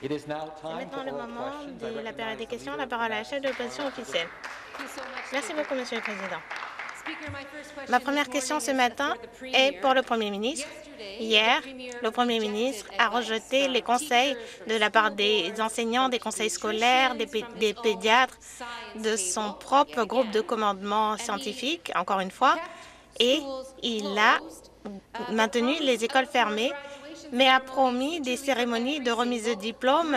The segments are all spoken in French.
C'est maintenant le moment de la période des questions. La parole à la chef de l'opposition officielle. Merci beaucoup, Monsieur le Président. Ma première question ce matin est pour le Premier ministre. Hier, le Premier ministre a rejeté les conseils de la part des enseignants, des conseils scolaires, des, des pédiatres, de son propre groupe de commandement scientifique, encore une fois, et il a maintenu les écoles fermées mais a promis des cérémonies de remise de diplôme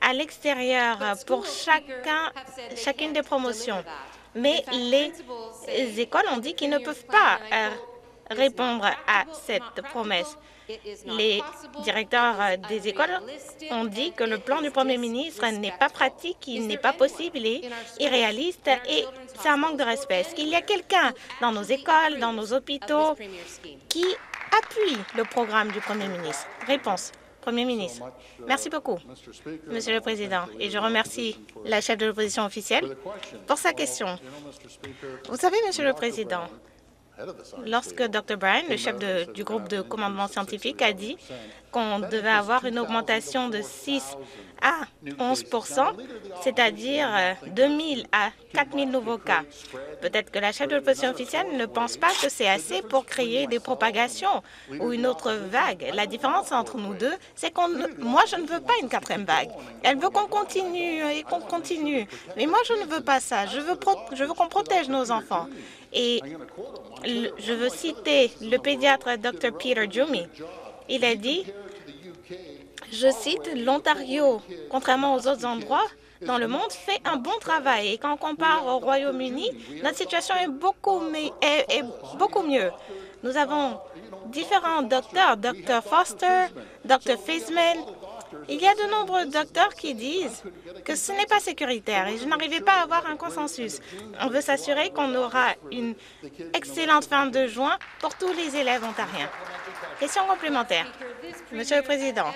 à l'extérieur pour chacun, chacune des promotions. Mais les écoles ont dit qu'ils ne peuvent pas euh, répondre à cette promesse. Les directeurs des écoles ont dit que le plan du Premier ministre n'est pas pratique, il n'est pas possible, il est irréaliste et c'est un manque de respect. Est-ce qu'il y a quelqu'un dans nos écoles, dans nos hôpitaux qui appuie le programme du Premier ministre Réponse. Premier ministre. Merci beaucoup, Monsieur le Président, et je remercie la chef de l'opposition officielle pour sa question. Vous savez, Monsieur le Président, lorsque Dr. Bryan, le chef du groupe de commandement scientifique, a dit qu'on devait avoir une augmentation de 6 à 11 c'est-à-dire 2 000 à 4 000 nouveaux cas. Peut-être que la chef de l'opposition officielle ne pense pas que c'est assez pour créer des propagations ou une autre vague. La différence entre nous deux, c'est que moi, je ne veux pas une quatrième vague. Elle veut qu'on continue et qu'on continue. Mais moi, je ne veux pas ça. Je veux, je veux qu'on protège nos enfants. Et je veux citer le pédiatre Dr. Peter Jumi. Il a dit je cite, l'Ontario, contrairement aux autres endroits dans le monde, fait un bon travail. Et quand on compare au Royaume-Uni, notre situation est beaucoup, mieux. Nous avons différents docteurs, Dr Foster, Dr Fisman. Il y a de nombreux docteurs qui disent que ce n'est pas sécuritaire et je n'arrivais pas à avoir un consensus. On veut s'assurer qu'on aura une excellente fin de juin pour tous les élèves ontariens. Question complémentaire. Monsieur le Président,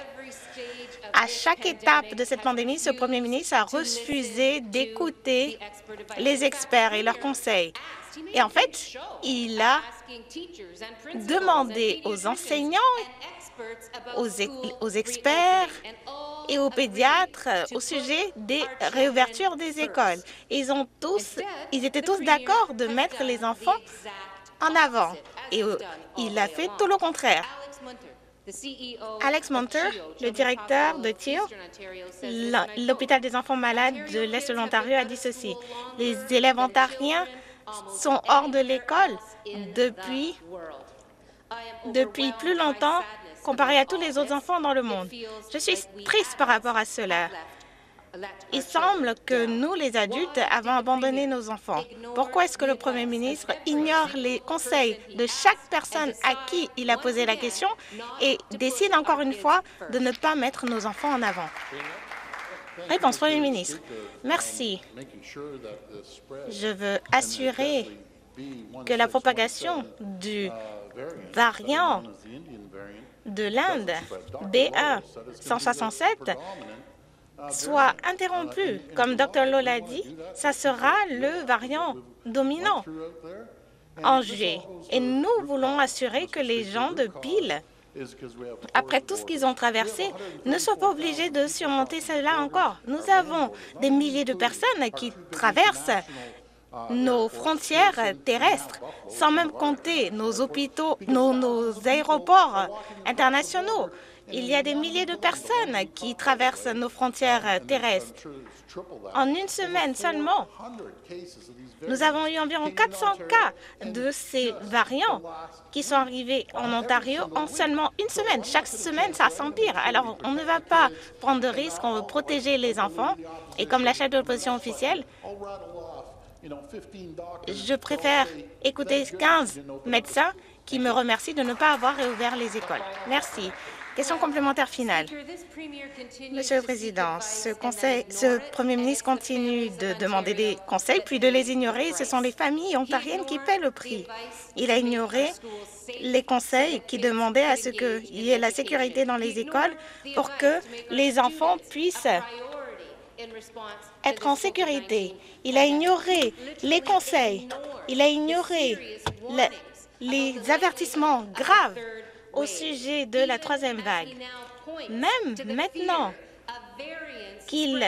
à chaque étape de cette pandémie, ce Premier ministre a refusé d'écouter les experts et leurs conseils. Et en fait, il a demandé aux enseignants, aux, experts et aux pédiatres au sujet des réouvertures des écoles. Ils, ont tous, ils étaient tous d'accord de mettre les enfants en avant. Et il a fait tout le contraire. Alex Munter, le directeur de TIO, l'hôpital des enfants malades de l'Est de l'Ontario, a dit ceci. Les élèves ontariens sont hors de l'école depuis, depuis plus longtemps comparé à tous les autres enfants dans le monde. Je suis triste par rapport à cela. Il semble que nous, les adultes, avons abandonné nos enfants. Pourquoi est-ce que le Premier ministre ignore les conseils de chaque personne à qui il a posé la question et décide encore une fois de ne pas mettre nos enfants en avant? Réponse, Premier ministre. Merci. Je veux assurer que la propagation du variant de l'Inde, B1 167, soit interrompu. Comme Dr. Lowe l'a dit, ça sera le variant dominant en juillet. Et nous voulons assurer que les gens de Peel, après tout ce qu'ils ont traversé, ne soient pas obligés de surmonter cela encore. Nous avons des milliers de personnes qui traversent nos frontières terrestres, sans même compter nos hôpitaux, nos aéroports internationaux. Il y a des milliers de personnes qui traversent nos frontières terrestres. En une semaine seulement, nous avons eu environ 400 cas de ces variants qui sont arrivés en Ontario en seulement une semaine. Chaque semaine, ça s'empire. Alors, on ne va pas prendre de risques, on veut protéger les enfants. Et comme la chef de l'opposition officielle, je préfère écouter 15 médecins qui me remercient de ne pas avoir réouvert les écoles. Merci. Question complémentaire finale. Monsieur le Président, ce, conseil, ce Premier ministre continue de demander des conseils, puis de les ignorer. Ce sont les familles ontariennes qui paient le prix. Il a ignoré les conseils qui demandaient à ce qu'il y ait la sécurité dans les écoles pour que les enfants puissent être en sécurité. Il a ignoré les conseils. Il a ignoré les avertissements graves au sujet de la troisième vague. Même maintenant, qu'il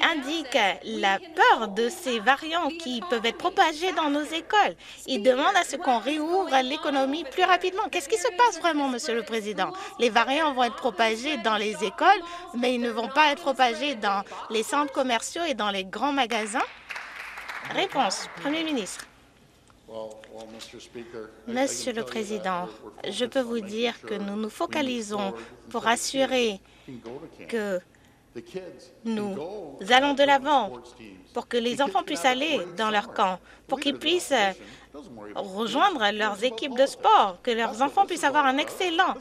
indique la peur de ces variants qui peuvent être propagés dans nos écoles. Il demande à ce qu'on réouvre l'économie plus rapidement. Qu'est-ce qui se passe vraiment, Monsieur le Président? Les variants vont être propagés dans les écoles, mais ils ne vont pas être propagés dans les centres commerciaux et dans les grands magasins. Réponse, Premier ministre. Monsieur le Président, je peux vous dire que nous nous focalisons pour assurer que nous allons de l'avant pour que les enfants puissent aller dans leur camp, pour qu'ils puissent rejoindre leurs équipes de sport, que leurs enfants puissent avoir un excellent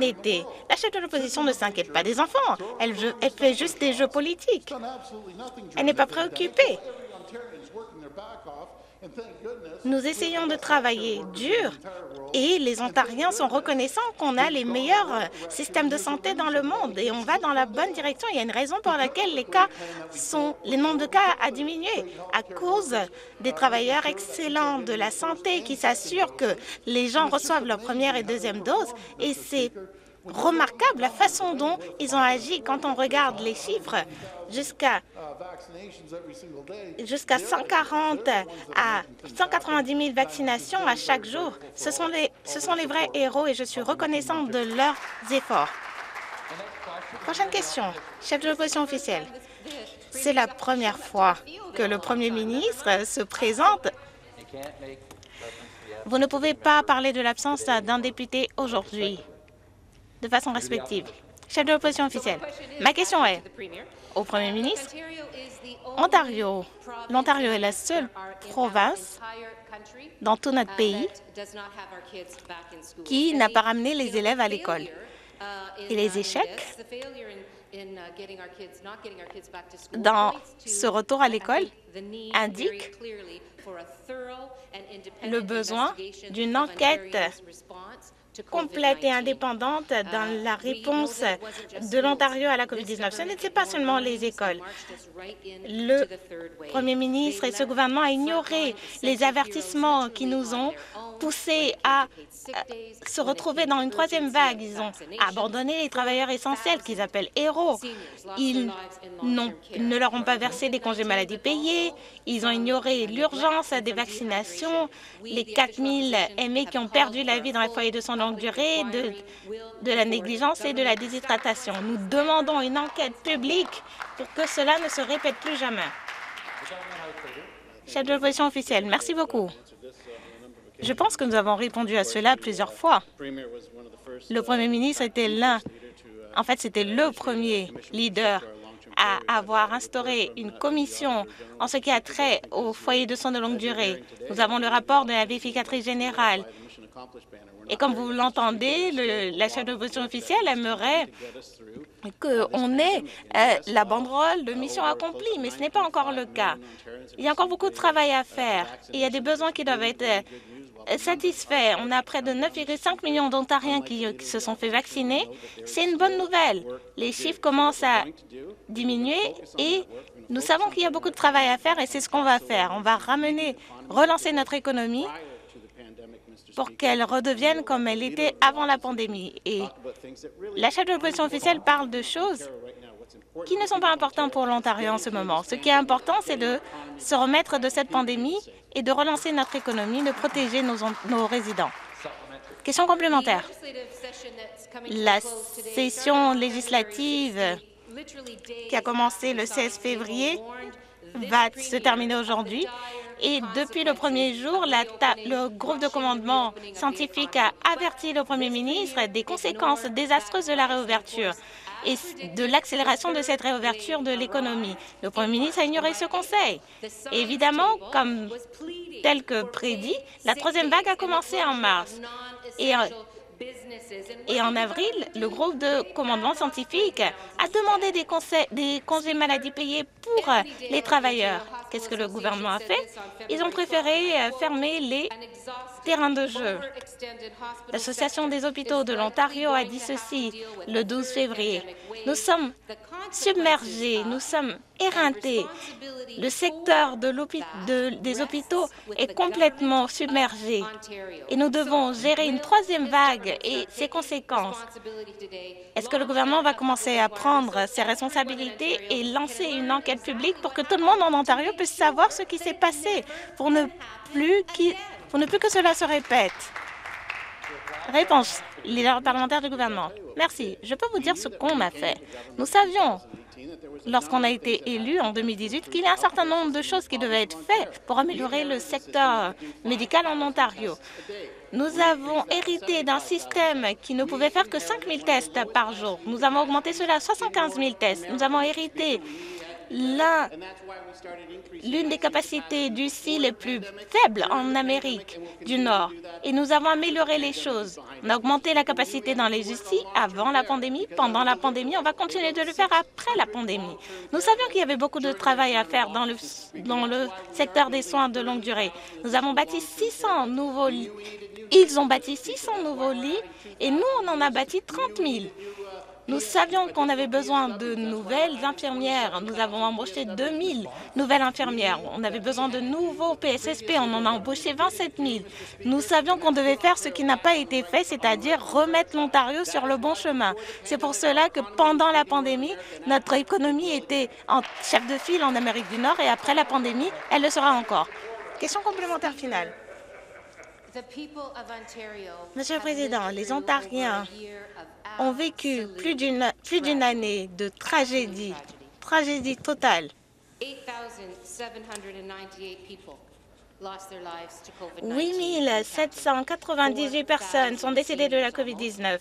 été. La chef de l'opposition ne s'inquiète pas des enfants, elle, elle fait juste des jeux politiques. Elle n'est pas préoccupée. Nous essayons de travailler dur et les Ontariens sont reconnaissants qu'on a les meilleurs systèmes de santé dans le monde et on va dans la bonne direction. Il y a une raison pour laquelle les cas sont, les nombres de cas a diminué à cause des travailleurs excellents de la santé qui s'assurent que les gens reçoivent leur première et deuxième dose et c'est remarquable la façon dont ils ont agi quand on regarde les chiffres jusqu'à jusqu'à 140 à 190 000 vaccinations à chaque jour. Ce sont, les, ce sont les vrais héros et je suis reconnaissante de leurs efforts. Prochaine question. Chef de l'opposition officielle. C'est la première fois que le Premier ministre se présente. Vous ne pouvez pas parler de l'absence d'un député aujourd'hui de façon respective. Chef de l'opposition officielle, ma question est au Premier ministre. Ontario, l'Ontario est la seule province dans tout notre pays qui n'a pas ramené les élèves à l'école. Et les échecs dans ce retour à l'école indiquent le besoin d'une enquête complète et indépendante dans la réponse de l'Ontario à la COVID-19. Ce n'était pas seulement les écoles. Le Premier ministre et ce gouvernement ont ignoré les avertissements qui nous ont poussés à se retrouver dans une troisième vague. Ils ont abandonné les travailleurs essentiels qu'ils appellent héros. Ils ne leur ont pas versé des congés maladie payés. Ils ont ignoré l'urgence des vaccinations. Les 4 000 aimés qui ont perdu la vie dans les foyers de soins de durée, de, de la négligence et de la déshydratation. Nous demandons une enquête publique pour que cela ne se répète plus jamais. Chef de l'opposition officielle, merci beaucoup. Je pense que nous avons répondu à cela plusieurs fois. Le Premier ministre était l'un, en fait, c'était le premier leader à avoir instauré une commission en ce qui a trait aux foyers de soins de longue durée. Nous avons le rapport de la vérificatrice générale. Et comme vous l'entendez, la chef de l'opposition officielle aimerait qu'on ait euh, la banderole de mission accomplie, mais ce n'est pas encore le cas. Il y a encore beaucoup de travail à faire. Il y a des besoins qui doivent être satisfait. On a près de 9,5 millions d'Ontariens qui, se sont fait vacciner. C'est une bonne nouvelle. Les chiffres commencent à diminuer et nous savons qu'il y a beaucoup de travail à faire et c'est ce qu'on va faire. On va ramener, relancer notre économie pour qu'elle redevienne comme elle était avant la pandémie. Et la chef de l'opposition officielle parle de choses qui ne sont pas importantes pour l'Ontario en ce moment. Ce qui est important, c'est de se remettre de cette pandémie et de relancer notre économie, de protéger nos, résidents. Question complémentaire. La session législative qui a commencé le 16 février va se terminer aujourd'hui. Et depuis le premier jour, le groupe de commandement scientifique a averti le Premier ministre des conséquences désastreuses de la réouverture et de l'accélération de cette réouverture de l'économie. Le Premier ministre a ignoré ce conseil. évidemment, comme tel que prédit, la troisième vague a commencé en mars. Et et en avril, le groupe de commandement scientifique a demandé des, des congés maladie payés pour les travailleurs. Qu'est-ce que le gouvernement a fait? Ils ont préféré euh, fermer les terrains de jeu. L'Association des hôpitaux de l'Ontario a dit ceci le 12 février. Nous sommes submergés, nous sommes éreintés. Le secteur de des hôpitaux est complètement submergé et nous devons gérer une troisième vague et ses conséquences. Est-ce que le gouvernement va commencer à prendre ses responsabilités et lancer une enquête publique pour que tout le monde en Ontario puisse savoir ce qui s'est passé pour ne plus, pour ne plus que cela se répète? Réponse, leader parlementaire du gouvernement. Merci. Je peux vous dire ce qu'on a fait. Nous savions lorsqu'on a été élu en 2018 qu'il y a un certain nombre de choses qui devaient être faites pour améliorer le secteur médical en Ontario. Nous avons hérité d'un système qui ne pouvait faire que 5 000 tests par jour. Nous avons augmenté cela à 75 000 tests. Nous avons hérité l'une des capacités du CI les plus faibles en Amérique du Nord. Et nous avons amélioré les choses. On a augmenté la capacité dans les UCI avant la pandémie, pendant la pandémie. On va continuer de le faire après la pandémie. Nous savions qu'il y avait beaucoup de travail à faire dans le, dans le secteur des soins de longue durée. Nous avons bâti 600 nouveaux. Ils ont bâti 600 nouveaux lits et nous, on en a bâti 30 000. Nous savions qu'on avait besoin de nouvelles infirmières. Nous avons embauché 2000 nouvelles infirmières. On avait besoin de nouveaux PSSP. On en a embauché 27 000. Nous savions qu'on devait faire ce qui n'a pas été fait, c'est-à-dire remettre l'Ontario sur le bon chemin. C'est pour cela que pendant la pandémie, notre économie était en chef de file en Amérique du Nord et après la pandémie, elle le sera encore. Question complémentaire finale. Monsieur le Président, les Ontariens ont vécu plus d'une plus d'une année de tragédie, tragédie totale. 8 798 personnes sont décédées de la COVID-19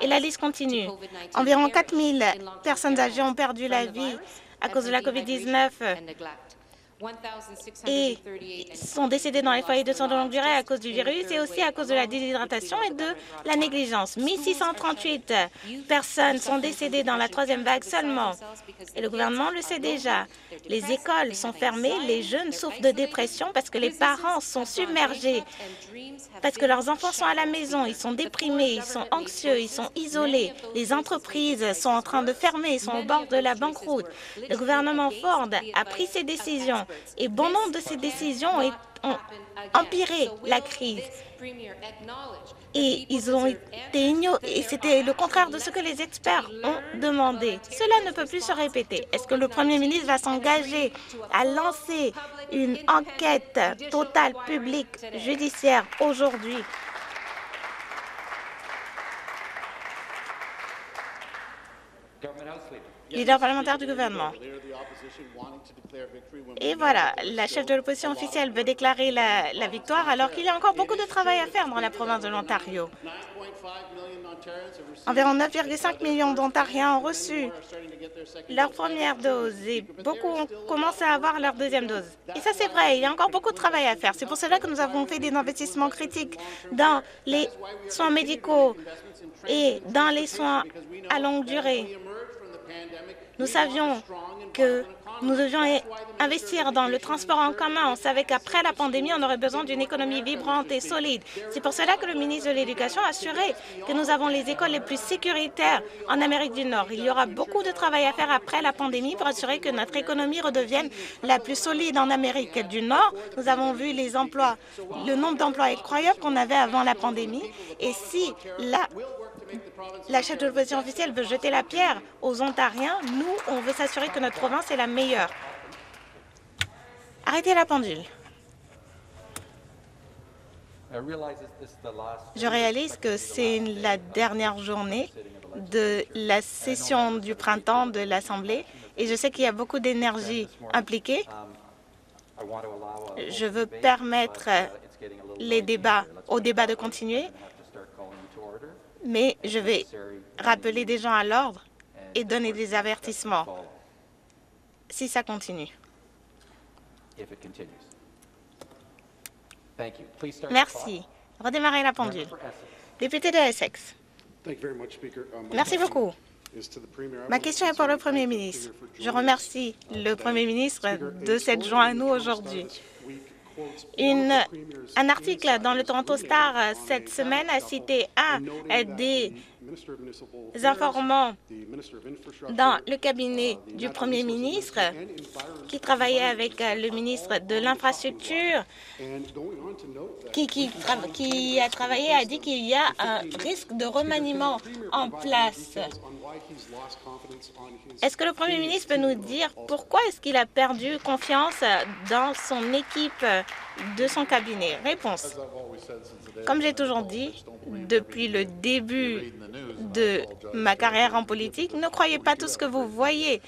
et la liste continue. Environ 4 000 personnes âgées ont perdu la vie à cause de la COVID-19 et sont décédés dans les foyers de soins de longue durée à cause du virus et aussi à cause de la déshydratation et de la négligence. 1638 personnes sont décédées dans la troisième vague seulement. Et le gouvernement le sait déjà. Les écoles sont fermées, les jeunes souffrent de dépression parce que les parents sont submergés, parce que leurs enfants sont à la maison, ils sont déprimés, ils sont anxieux, ils sont isolés. Les entreprises sont en train de fermer, ils sont au bord de la banqueroute. Le gouvernement Ford a pris ses décisions et bon nombre de ces décisions ont empiré la crise. Et ils ont été et c'était le contraire de ce que les experts ont demandé. Cela ne peut plus se répéter. Est-ce que le Premier ministre va s'engager à lancer une enquête totale publique judiciaire aujourd'hui? Leader parlementaire du gouvernement. Et voilà, la chef de l'opposition officielle veut déclarer la, victoire alors qu'il y a encore beaucoup de travail à faire dans la province de l'Ontario. Environ 9,5 millions d'Ontariens ont reçu leur première dose et beaucoup ont commencé à avoir leur deuxième dose. Et ça, c'est vrai, il y a encore beaucoup de travail à faire. C'est pour cela que nous avons fait des investissements critiques dans les soins médicaux et dans les soins à longue durée. Nous savions que nous devions investir dans le transport en commun. On savait qu'après la pandémie, on aurait besoin d'une économie vibrante et solide. C'est pour cela que le ministre de l'Éducation a assuré que nous avons les écoles les plus sécuritaires en Amérique du Nord. Il y aura beaucoup de travail à faire après la pandémie pour assurer que notre économie redevienne la plus solide en Amérique du Nord. Nous avons vu les emplois, le nombre d'emplois incroyable qu'on avait avant la pandémie. Et si la la chef de l'opposition officielle veut jeter la pierre aux Ontariens. Nous, on veut s'assurer que notre province est la meilleure. Arrêtez la pendule. Je réalise que c'est la dernière journée de la session du printemps de l'Assemblée et je sais qu'il y a beaucoup d'énergie impliquée. Je veux permettre les débats, aux débats de continuer mais je vais rappeler des gens à l'ordre et donner des avertissements si ça continue. Merci. Redémarrer la pendule. Député de Essex. Um, Merci beaucoup. Ma question est pour le Premier ministre. Je remercie le Premier ministre de s'être joint à nous aujourd'hui un article dans le Toronto Star euh, cette semaine a cité un des informant dans le cabinet du Premier ministre qui travaillait avec euh, le ministre de l'Infrastructure qui, qui, a travaillé a dit qu'il y a un risque de remaniement en place. Est-ce que le Premier ministre peut nous dire pourquoi est-ce qu'il a perdu confiance dans son équipe de son cabinet? Réponse. Comme j'ai toujours dit, depuis le début de ma carrière en politique, ne croyez pas tout ce que vous voyez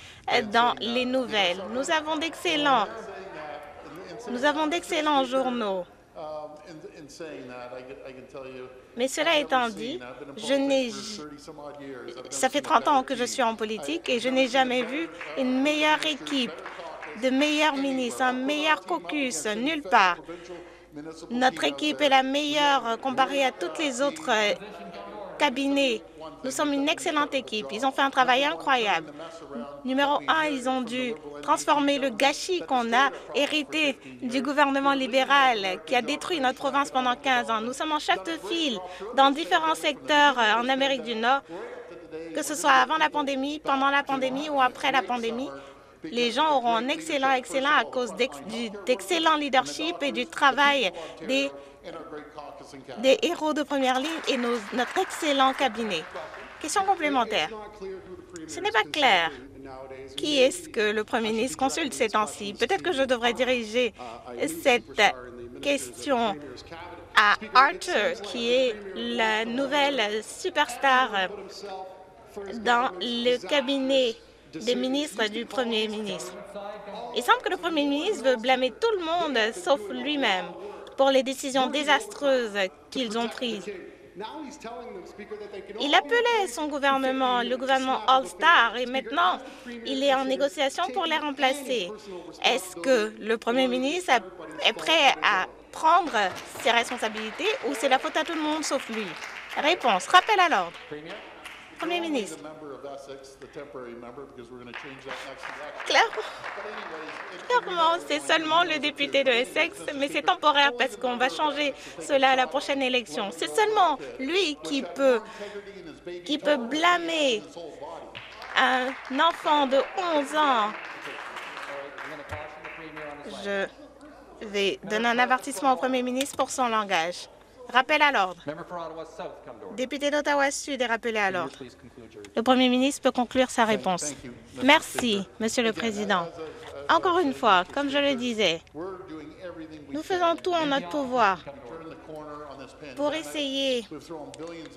dans les nouvelles. Nous avons d'excellents nous avons d'excellents journaux. Mais cela étant dit, je n'ai, ça fait 30 ans que je suis en politique et je n'ai jamais vu une meilleure équipe, de meilleurs ministres, un meilleur caucus, nulle part. Notre équipe est la meilleure comparée à toutes les autres cabinets. Nous sommes une excellente équipe. Ils ont fait un travail incroyable. Numéro un, ils ont dû transformer le gâchis qu'on a hérité du gouvernement libéral qui a détruit notre province pendant 15 ans. Nous sommes en chef de file dans différents secteurs euh, en Amérique du Nord, que ce soit avant la pandémie, pendant la pandémie ou après la pandémie. Les gens auront un excellent, excellent à cause d'excellent leadership et du travail des héros de première ligne et notre excellent cabinet. Question complémentaire. Ce n'est pas clair. Qui est-ce que le Premier ministre consulte ces temps-ci? Peut-être que je devrais diriger cette question à Arthur, qui est la nouvelle superstar dans le cabinet des ministres du Premier ministre. Il semble que le Premier ministre veut blâmer tout le monde sauf lui-même pour les décisions désastreuses qu'ils ont prises. Il appelait son gouvernement le gouvernement All-Star et maintenant il est en négociation pour les remplacer. Est-ce que le Premier ministre est prêt à prendre ses responsabilités ou c'est la faute à tout le monde sauf lui? Réponse. Rappel à l'ordre. Premier ministre. Clairement, c'est seulement le député de Essex, mais c'est temporaire parce qu'on va changer cela à la prochaine élection. C'est seulement lui qui peut, qui peut blâmer un enfant de 11 ans. Je vais donner un avertissement au Premier ministre pour son langage. Rappel à l'ordre. Député d'Ottawa-Sud est rappelé à l'ordre. Le Premier ministre peut conclure sa réponse. Merci, Monsieur le Président. Encore une fois, comme je le disais, nous faisons tout en notre pouvoir pour essayer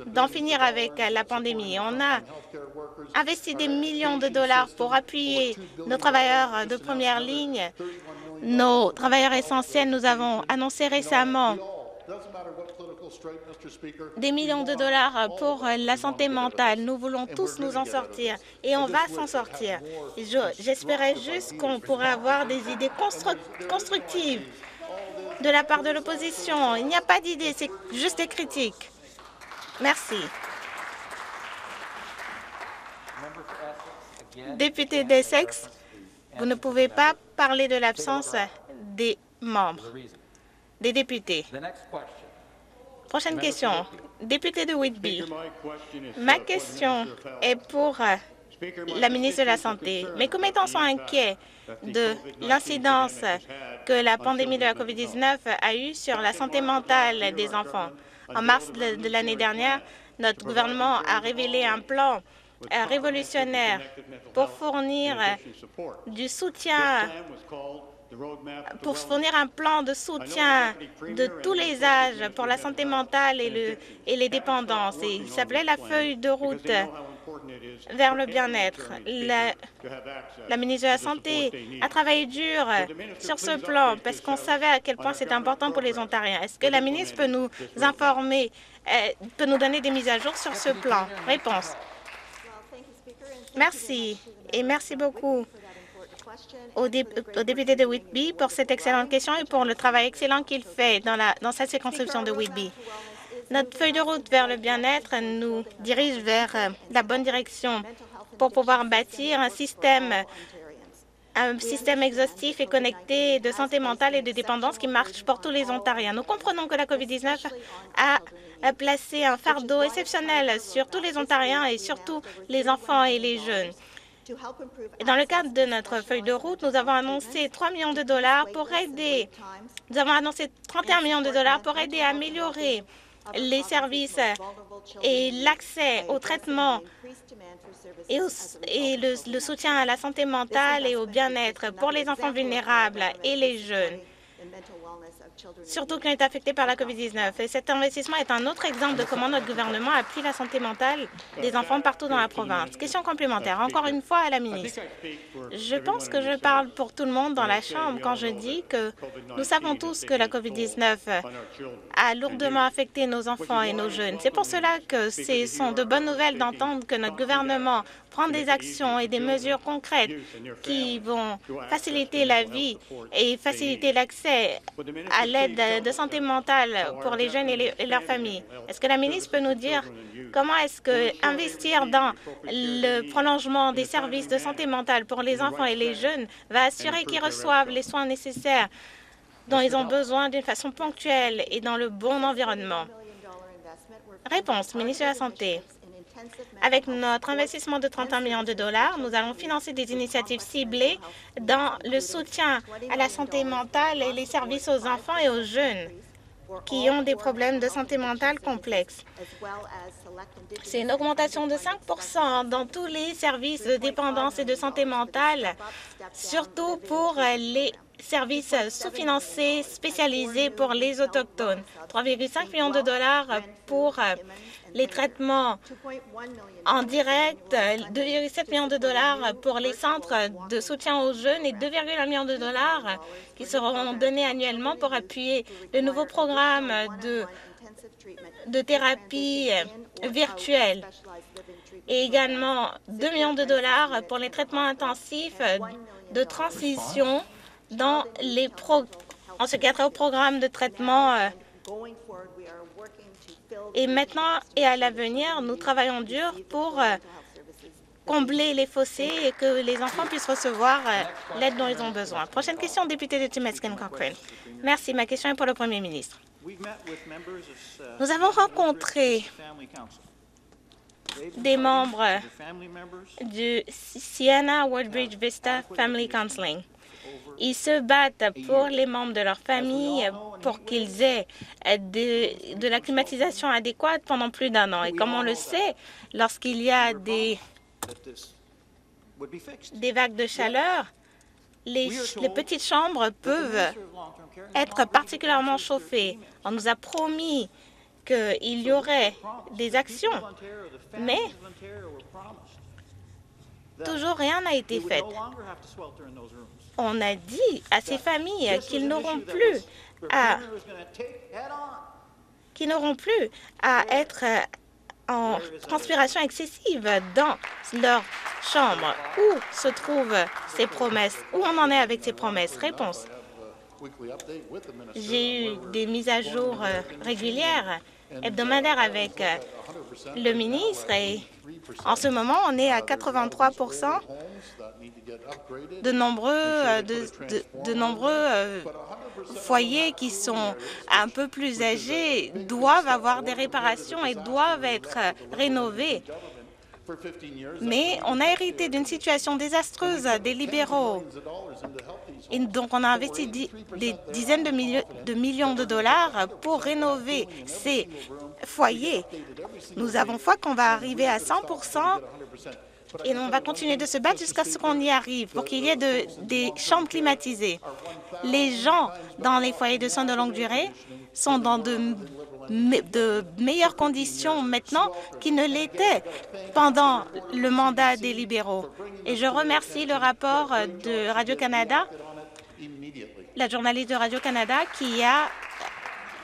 d'en finir avec la pandémie. On a investi des millions de dollars pour appuyer nos travailleurs de première ligne, nos travailleurs essentiels. Nous avons annoncé récemment des millions de dollars pour la santé mentale. Nous voulons tous nous en sortir et on va s'en sortir. J'espérais juste qu'on pourrait avoir des idées constructives de la part de l'opposition. Il n'y a pas d'idées, c'est juste des critiques. Merci. Député d'Essex, vous ne pouvez pas parler de l'absence des membres, des députés. Prochaine question. Député de Whitby. Ma question est pour euh, la ministre de la Santé. Mes commettants sont inquiets de l'incidence que la pandémie de la COVID-19 a eue sur la santé mentale des enfants. En mars de l'année dernière, notre gouvernement a révélé un plan euh, révolutionnaire pour fournir du soutien pour fournir un plan de soutien de tous les âges pour la santé mentale et, le, et les dépendances. Et il s'appelait la feuille de route vers le bien-être. La, la, ministre de la Santé a travaillé dur sur ce plan parce qu'on savait à quel point c'est important pour les Ontariens. Est-ce que la ministre peut nous informer, euh, peut nous donner des mises à jour sur ce plan? Réponse. Merci et merci beaucoup au, député de Whitby pour cette excellente question et pour le travail excellent qu'il fait dans, la, dans sa circonscription de Whitby. Notre feuille de route vers le bien-être nous dirige vers euh, la bonne direction pour pouvoir bâtir un système un système exhaustif et connecté de santé mentale et de dépendance qui marche pour tous les Ontariens. Nous comprenons que la COVID-19 a placé un fardeau exceptionnel sur tous les Ontariens et surtout les enfants et les jeunes. Dans le cadre de notre feuille de route, nous avons annoncé 3 millions de dollars pour aider, nous avons annoncé 31 millions de dollars pour aider à améliorer les services et l'accès au traitement et, et le, soutien à la santé mentale et au bien-être pour les enfants vulnérables et les jeunes surtout qui ont été affectés par la COVID-19. Et cet investissement est un autre exemple de comment notre gouvernement appuie la santé mentale des enfants partout dans la province. Question complémentaire, encore une fois à la ministre. Je pense que je parle pour tout le monde dans la Chambre quand je dis que nous savons tous que la COVID-19 a lourdement affecté nos enfants et nos jeunes. C'est pour cela que ce sont de bonnes nouvelles d'entendre que notre gouvernement prendre des actions et des mesures concrètes qui vont faciliter la vie et faciliter l'accès à l'aide de santé mentale pour les jeunes et, leurs familles. Est-ce que la ministre peut nous dire comment est-ce que investir dans le prolongement des services de santé mentale pour les enfants et les jeunes va assurer qu'ils reçoivent les soins nécessaires dont ils ont besoin d'une façon ponctuelle et dans le bon environnement? Réponse, ministre de la Santé. Avec notre investissement de 31 millions de dollars, nous allons financer des initiatives ciblées dans le soutien à la santé mentale et les services aux enfants et aux jeunes qui ont des problèmes de santé mentale complexes. C'est une augmentation de 5% dans tous les services de dépendance et de santé mentale, surtout pour les services sous-financés spécialisés pour les Autochtones. 3,5 millions de dollars pour les traitements en direct, 2,7 millions de dollars pour les centres de soutien aux jeunes et 2,1 millions de dollars qui seront donnés annuellement pour appuyer le nouveau programme de, de thérapie virtuelle. Et également 2 millions de dollars pour les traitements intensifs de transition dans les en ce qui a trait au programme de traitement euh, et maintenant et à l'avenir, nous travaillons dur pour euh, combler les fossés et que les enfants puissent recevoir euh, l'aide dont ils ont besoin. Prochaine question, député de Temeskin Cochrane. Merci. Ma question est pour le Premier ministre. Nous avons rencontré des membres du Siena Woodbridge Vista Family Counseling. Ils se battent pour les membres de leur famille, pour qu'ils aient de, la climatisation adéquate pendant plus d'un an. Et comme on le sait, lorsqu'il y a des, des vagues de chaleur, les, les, petites chambres peuvent être particulièrement chauffées. On nous a promis qu'il y aurait des actions, mais toujours rien n'a été fait on a dit à ces familles qu'ils n'auront plus à qui n'auront plus à être en transpiration excessive dans leur chambre. Où se trouvent ces promesses? Où on en est avec ces promesses? Réponse. J'ai eu des mises à jour euh, régulières, hebdomadaires avec euh, le ministre et en ce moment, on est à 83 de nombreux, euh, de, nombreux euh, foyers qui sont un peu plus âgés doivent avoir des réparations et doivent être rénovés. Mais on a hérité d'une situation désastreuse des libéraux. Et donc, on a investi des dizaines de, de millions de dollars pour rénover ces foyers. Nous avons foi qu'on va arriver à 100 et on va continuer de se battre jusqu'à ce qu'on y arrive pour qu'il y ait des chambres climatisées. Les gens dans les foyers de soins de longue durée sont dans de, de meilleures conditions maintenant qu'ils ne l'étaient pendant le mandat des libéraux. Et je remercie le rapport de Radio-Canada, la journaliste de Radio-Canada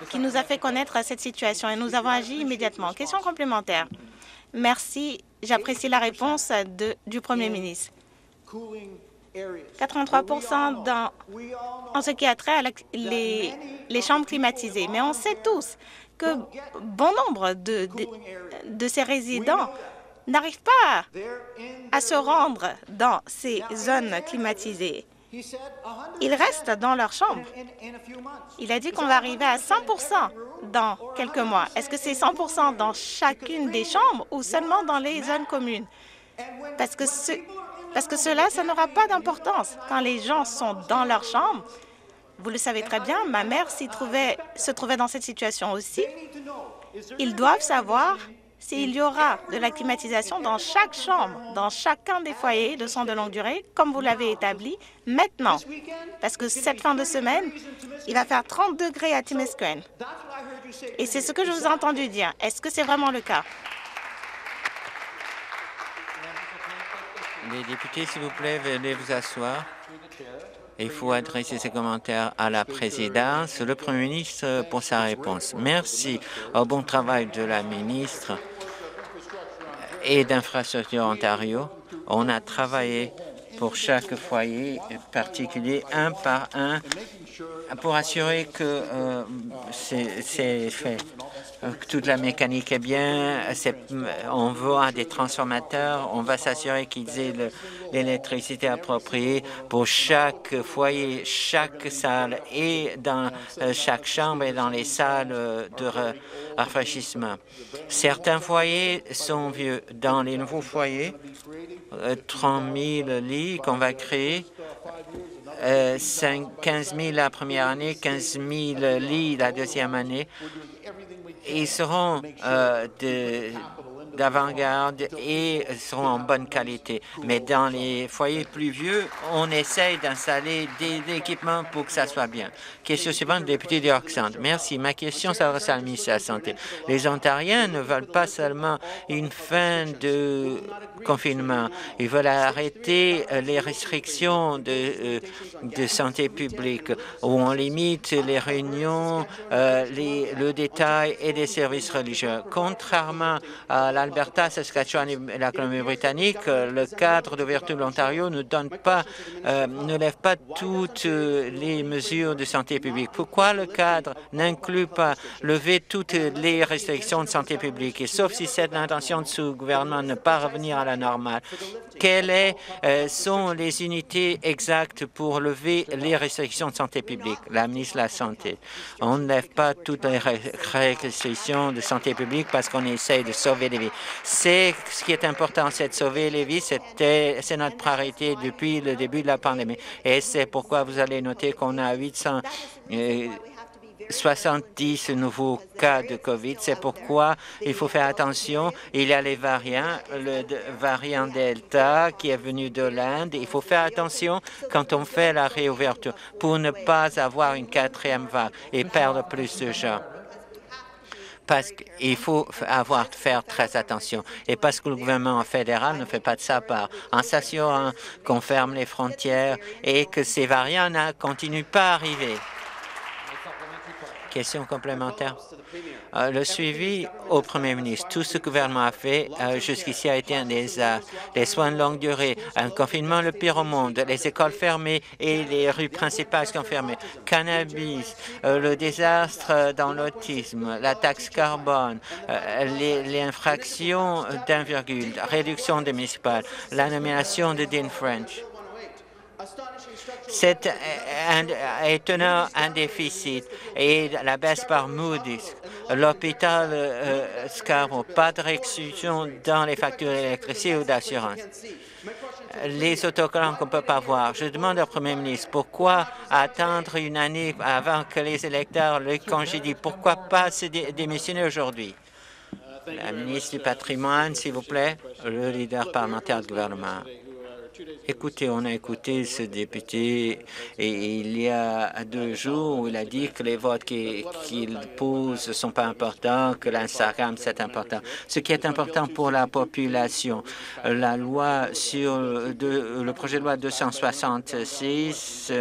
qui nous a fait connaître cette situation et nous avons agi immédiatement. Question complémentaire. Merci. J'apprécie la réponse du Premier ministre. 83 dans, en ce qui a trait à les, chambres climatisées. Mais on sait tous que bon nombre de, ces résidents n'arrivent pas à se rendre dans ces zones climatisées. Ils restent dans leur chambre. Il a dit qu'on va arriver à 100% dans quelques mois. Est-ce que c'est 100% dans chacune des chambres ou seulement dans les zones communes? Parce que, parce que cela, ça n'aura pas d'importance. Quand les gens sont dans leur chambre, vous le savez très bien, ma mère trouvait, se trouvait dans cette situation aussi. Ils doivent savoir s'il y aura de la climatisation dans chaque chambre, dans chacun des foyers de soins de longue durée, comme vous l'avez établi maintenant. Parce que cette fin de semaine, il va faire 30 degrés à Timiskaming. Et c'est ce que je vous ai entendu dire. Est-ce que c'est vraiment le cas? Les députés, s'il vous plaît, venez vous asseoir. Il faut adresser ces commentaires à la présidence, le Premier ministre pour sa réponse. Merci au bon travail de la ministre et d'Infrastructure Ontario. On a travaillé pour chaque foyer particulier, un par un, pour assurer que euh, c'est fait toute la mécanique est bien, on voit des transformateurs, on va s'assurer qu'ils aient l'électricité appropriée pour chaque foyer, chaque salle et dans euh, chaque chambre et dans les salles de rafraîchissement. Certains foyers sont vieux. Dans les nouveaux foyers, 30 euh, 000 lits qu'on va créer, 15 euh, 000 la première année, 15 000 lits la deuxième année. Ils seront euh, d'avant-garde et seront en bonne qualité. Mais dans les foyers plus vieux, on essaye d'installer des équipements pour que ça soit bien. Question suivante, député de Merci. Ma question s'adresse à la ministre de la Santé. Les Ontariens ne veulent pas seulement une fin de confinement. Ils veulent arrêter euh, les restrictions de, euh, de santé publique où on limite les réunions, euh, le détail et les services religieux. Contrairement à l'Alberta, Saskatchewan et la Colombie-Britannique, le cadre d'ouverture de l'Ontario ne donne pas, ne lève pas toutes les mesures de santé publique. Pourquoi le cadre n'inclut pas lever toutes les restrictions de santé publique? Sauf si c'est l'intention de ce gouvernement de ne pas revenir à la normale, quelles euh, sont les unités exactes pour lever les restrictions de santé publique? La ministre de la Santé. On ne lève pas toutes les restrictions de santé publique parce qu'on essaye de sauver des vies. C'est ce qui est important, c'est de sauver les vies. C'est notre priorité depuis le début de la pandémie. Et c'est pourquoi vous allez noter qu'on a 800 70 nouveaux cas de COVID. C'est pourquoi il faut faire attention. Il y a les variants, le variant Delta qui est venu de l'Inde. Il faut faire attention quand on fait la réouverture pour ne pas avoir une quatrième vague et perdre plus de gens parce qu'il faut avoir faire très attention et parce que le gouvernement fédéral ne fait pas de sa part en s'assurant qu'on ferme les frontières et que ces variants ne continuent pas à arriver. Question complémentaire. Euh, le suivi au premier ministre. Tout ce que le gouvernement a fait euh, jusqu'ici a été un désastre. Les soins de longue durée, un confinement le pire au monde, les écoles fermées et les rues principales sont fermées. Cannabis, euh, le désastre dans l'autisme, la taxe carbone, les, les, infractions d'un virgule, réduction des municipales, la nomination de Dean French. C'est étonnant un déficit et la baisse par Moody's. L'hôpital euh, Scarborough, pas de restriction dans les factures d'électricité ou d'assurance. Les autocollants qu'on ne peut pas voir. Je demande au Premier ministre pourquoi attendre une année avant que les électeurs le congédient? Pourquoi pas se démissionner aujourd'hui? La ministre du patrimoine, s'il vous plaît, le leader parlementaire du gouvernement. Écoutez, on a écouté ce député et il y a deux jours où il a dit que les votes qu'il pose ne sont pas importants, que l'Instagram c'est important. Ce qui est important pour la population, la loi sur le projet de loi 266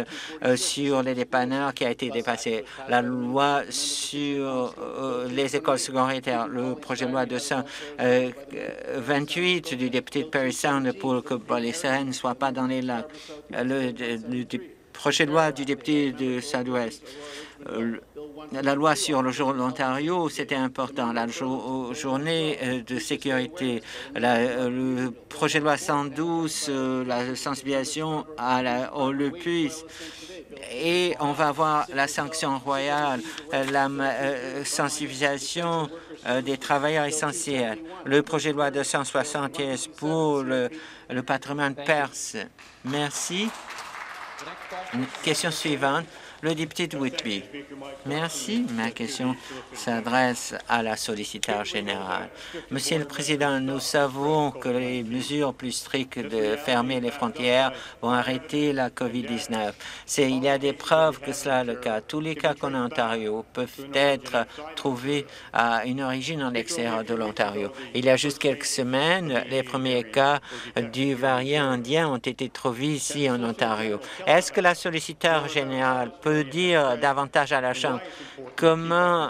euh, sur les dépanneurs qui a été dépassé, la loi sur euh, les écoles secondaires, le projet de loi 228 du député de Paris Sound pour que les ne soit pas dans les lacs. Le, projet de loi du député de Sud-Ouest la loi sur le jour de l'Ontario, c'était important. La journée euh, de sécurité, le projet de loi 112, la sensibilisation à la, au et on va avoir la sanction royale, la sensibilisation des travailleurs essentiels, le projet de loi 276 pour le, le patrimoine perse. Merci. question suivante le député de Whitby. Merci. Ma question s'adresse à la solliciteur générale. Monsieur le Président, nous savons que les mesures plus strictes de fermer les frontières vont arrêter la COVID-19. Il y a des preuves que cela est le cas. Tous les cas qu'on a en Ontario peuvent être trouvés à une origine en extérieur de l'Ontario. Il y a juste quelques semaines, les premiers cas du variant indien ont été trouvés ici en Ontario. Est-ce que la solliciteur générale peut peut dire davantage à la Chambre comment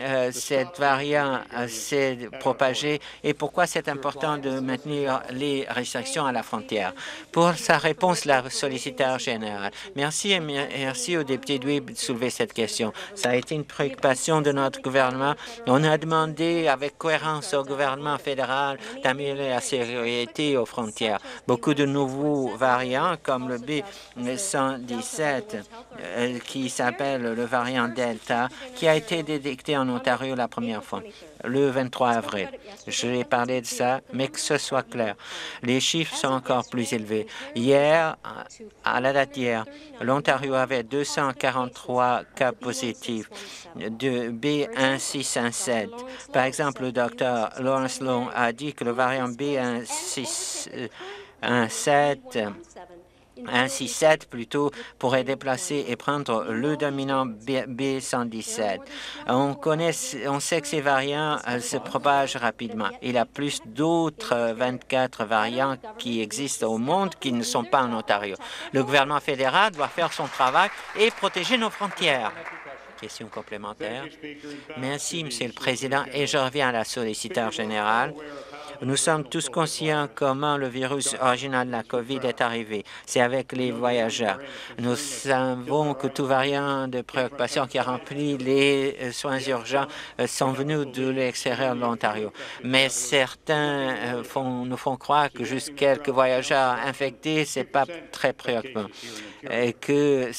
euh, cette variante euh, s'est propagée et pourquoi c'est important de maintenir les restrictions à la frontière? Pour sa réponse, la solliciteur générale. Merci et merci au député de soulever cette question. Ça a été une préoccupation de notre gouvernement. On a demandé avec cohérence au gouvernement fédéral d'améliorer la sécurité aux frontières. Beaucoup de nouveaux variants, comme le B117, qui s'appelle le variant Delta, qui a été détecté en Ontario la première fois, le 23 avril. Je l'ai parlé de ça, mais que ce soit clair. Les chiffres sont encore plus élevés. Hier, à la date d'hier, l'Ontario avait 243 cas positifs de B1617. Par exemple, le docteur Lawrence Long a dit que le variant B1617 ainsi, 7 plutôt pourrait déplacer et prendre le dominant B117. On, connaît, on sait que ces variants euh, se propagent rapidement. Il y a plus d'autres 24 variants qui existent au monde qui ne sont pas en Ontario. Le gouvernement fédéral doit faire son travail et protéger nos frontières. Question complémentaire. Merci, Monsieur le Président. Et je reviens à la solliciteur générale. Nous sommes tous conscients comment le virus original de la COVID est arrivé. C'est avec les voyageurs. Nous savons que tout variant de préoccupation qui a rempli les euh, soins urgents euh, sont venus de l'extérieur de l'Ontario. Mais certains euh, nous font croire que juste quelques voyageurs infectés, c'est pas très préoccupant. Et que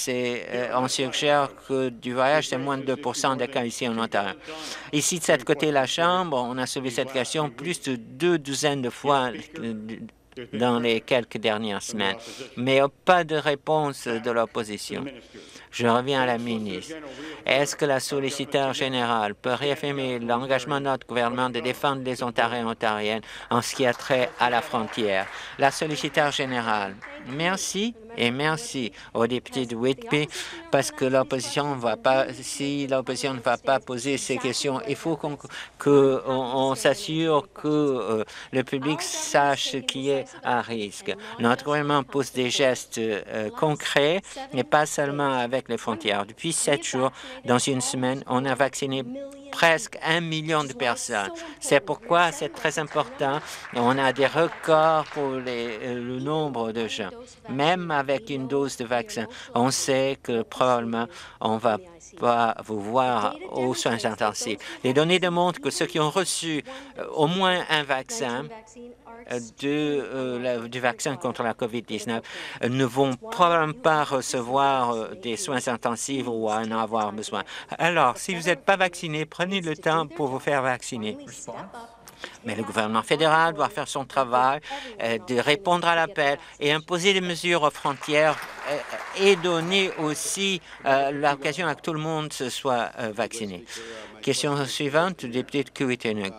on suggère que du voyage, c'est moins de 2 des cas ici en Ontario. Ici, de cette côté de la Chambre, on a soulevé cette question plus de deux douzaines de fois dans les quelques dernières semaines, mais pas de réponse de l'opposition. Je reviens à la ministre. Est-ce que la solliciteur générale peut réaffirmer l'engagement de notre gouvernement de défendre les Ontariens et Ontariennes en ce qui a trait à la frontière? La solliciteur générale. Merci et merci aux députés de Whitby parce que l'opposition va pas, si l'opposition ne va pas poser ces questions, il faut qu'on on, s'assure que euh, le public sache ce qui est à risque. Notre gouvernement pose des gestes euh, concrets, mais pas seulement avec les frontières. Depuis sept jours, dans une semaine, on a vacciné presque un million de personnes. C'est pourquoi c'est très important. On a des records pour euh, le nombre de gens. Même avec une dose de vaccin, on sait que probablement on va pas vous voir aux soins intensifs. Les données démontrent que ceux qui ont reçu euh, au moins un vaccin euh, de, du vaccin contre la COVID-19 ne vont probablement pas recevoir des soins intensifs ou en avoir besoin. Alors, si vous n'êtes pas vacciné, prenez le temps pour vous faire vacciner. Mais le gouvernement fédéral doit faire son travail euh, de répondre à l'appel et imposer des mesures aux frontières euh, et donner aussi euh, l'occasion à que tout le monde se soit vacciné. Question suivante, député de Kiwitinuk.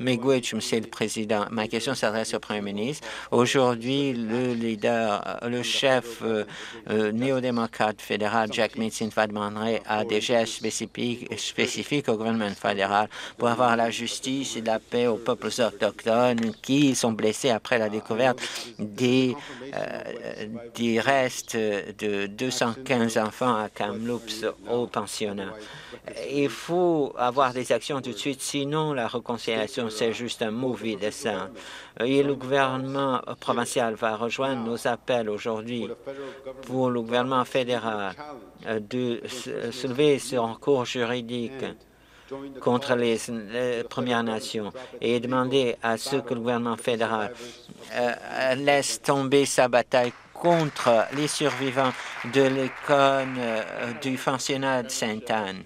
Miigwech, Monsieur le Président, ma question s'adresse au Premier ministre. Aujourd'hui, le leader, le chef euh, euh, néo-démocrate fédéral, Jack Mitzin, va demander à des gestes spécifiques, au gouvernement fédéral pour avoir la justice et la paix aux peuples autochtones qui sont blessés après la découverte des, euh, des restes de 215 enfants à Kamloops au pensionnat. Il faut avoir des actions tout de suite, sinon la réconciliation c'est juste un mauvais dessin. Et le gouvernement provincial va rejoindre nos appels aujourd'hui pour le gouvernement fédéral de soulever ce recours juridique contre les, Premières Nations et demander à ce que le gouvernement fédéral euh, laisse tomber sa bataille contre les survivants de l'école euh, du fonctionnaire de Sainte-Anne.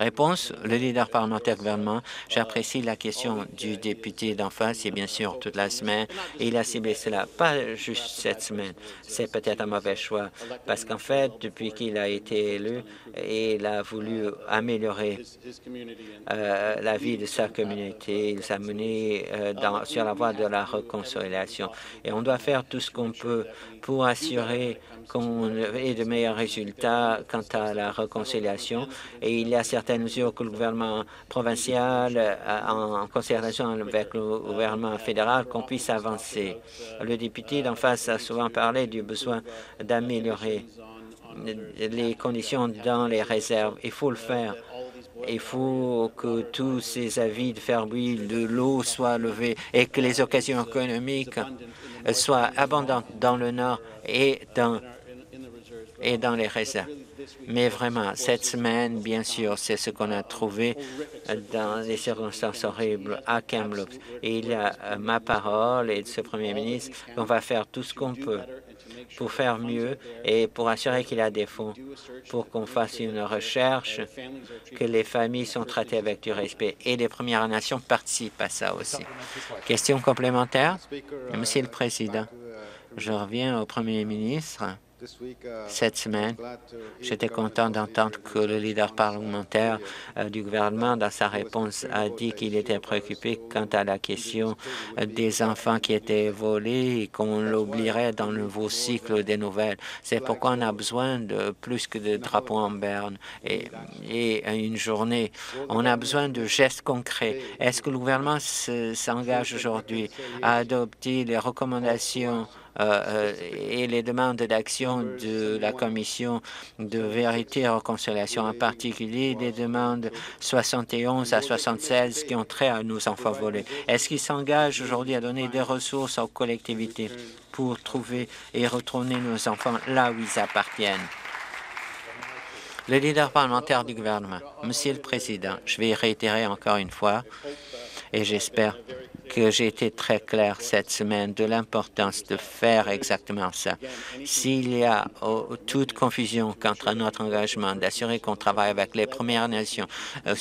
Réponse, le leader parlementaire gouvernement. J'apprécie la question du député d'en face et bien sûr toute la semaine. il a ciblé cela, pas juste cette semaine. C'est peut-être un mauvais choix parce qu'en fait, depuis qu'il a été élu, il a voulu améliorer euh, la vie de sa communauté. Il s'est mené euh, dans, sur la voie de la réconciliation. Et on doit faire tout ce qu'on peut pour assurer qu'on ait de meilleurs résultats quant à la réconciliation. Et il y a certaines mesures que le gouvernement provincial, en concertation avec le gouvernement fédéral, qu'on puisse avancer. Le député d'en face a souvent parlé du besoin d'améliorer les conditions dans les réserves. Il faut le faire. Il faut que tous ces avis de faire de l'eau soient levés et que les occasions économiques soient abondantes dans le Nord et dans et dans les réserves. Mais vraiment, cette semaine, bien sûr, c'est ce qu'on a trouvé dans les circonstances horribles à Kamloops. Et il y a euh, ma parole et de ce Premier ministre qu'on va faire tout ce qu'on peut pour faire mieux et pour assurer qu'il y a des fonds, pour qu'on fasse une recherche, que les familles sont traitées avec du respect. Et les Premières Nations participent à ça aussi. Question complémentaire? Monsieur le Président, je reviens au Premier ministre. Cette semaine, j'étais content d'entendre que le leader parlementaire euh, du gouvernement, dans sa réponse, a dit qu'il était préoccupé quant à la question euh, des enfants qui étaient volés et qu'on l'oublierait dans le nouveau cycle des nouvelles. C'est pourquoi on a besoin de plus que de drapeaux en berne et, et une journée. On a besoin de gestes concrets. Est-ce que le gouvernement s'engage aujourd'hui à adopter les recommandations euh, euh, et les demandes d'action de la Commission de vérité et réconciliation, en particulier des demandes 71 à 76 qui ont trait à nos enfants volés. Est-ce qu'ils s'engagent aujourd'hui à donner des ressources aux collectivités pour trouver et retourner nos enfants là où ils appartiennent? Le leader parlementaire du gouvernement, Monsieur le Président, je vais réitérer encore une fois et j'espère que j'ai été très clair cette semaine de l'importance de faire exactement ça. S'il y a oh, toute confusion quant à notre engagement d'assurer qu'on travaille avec les Premières Nations, euh,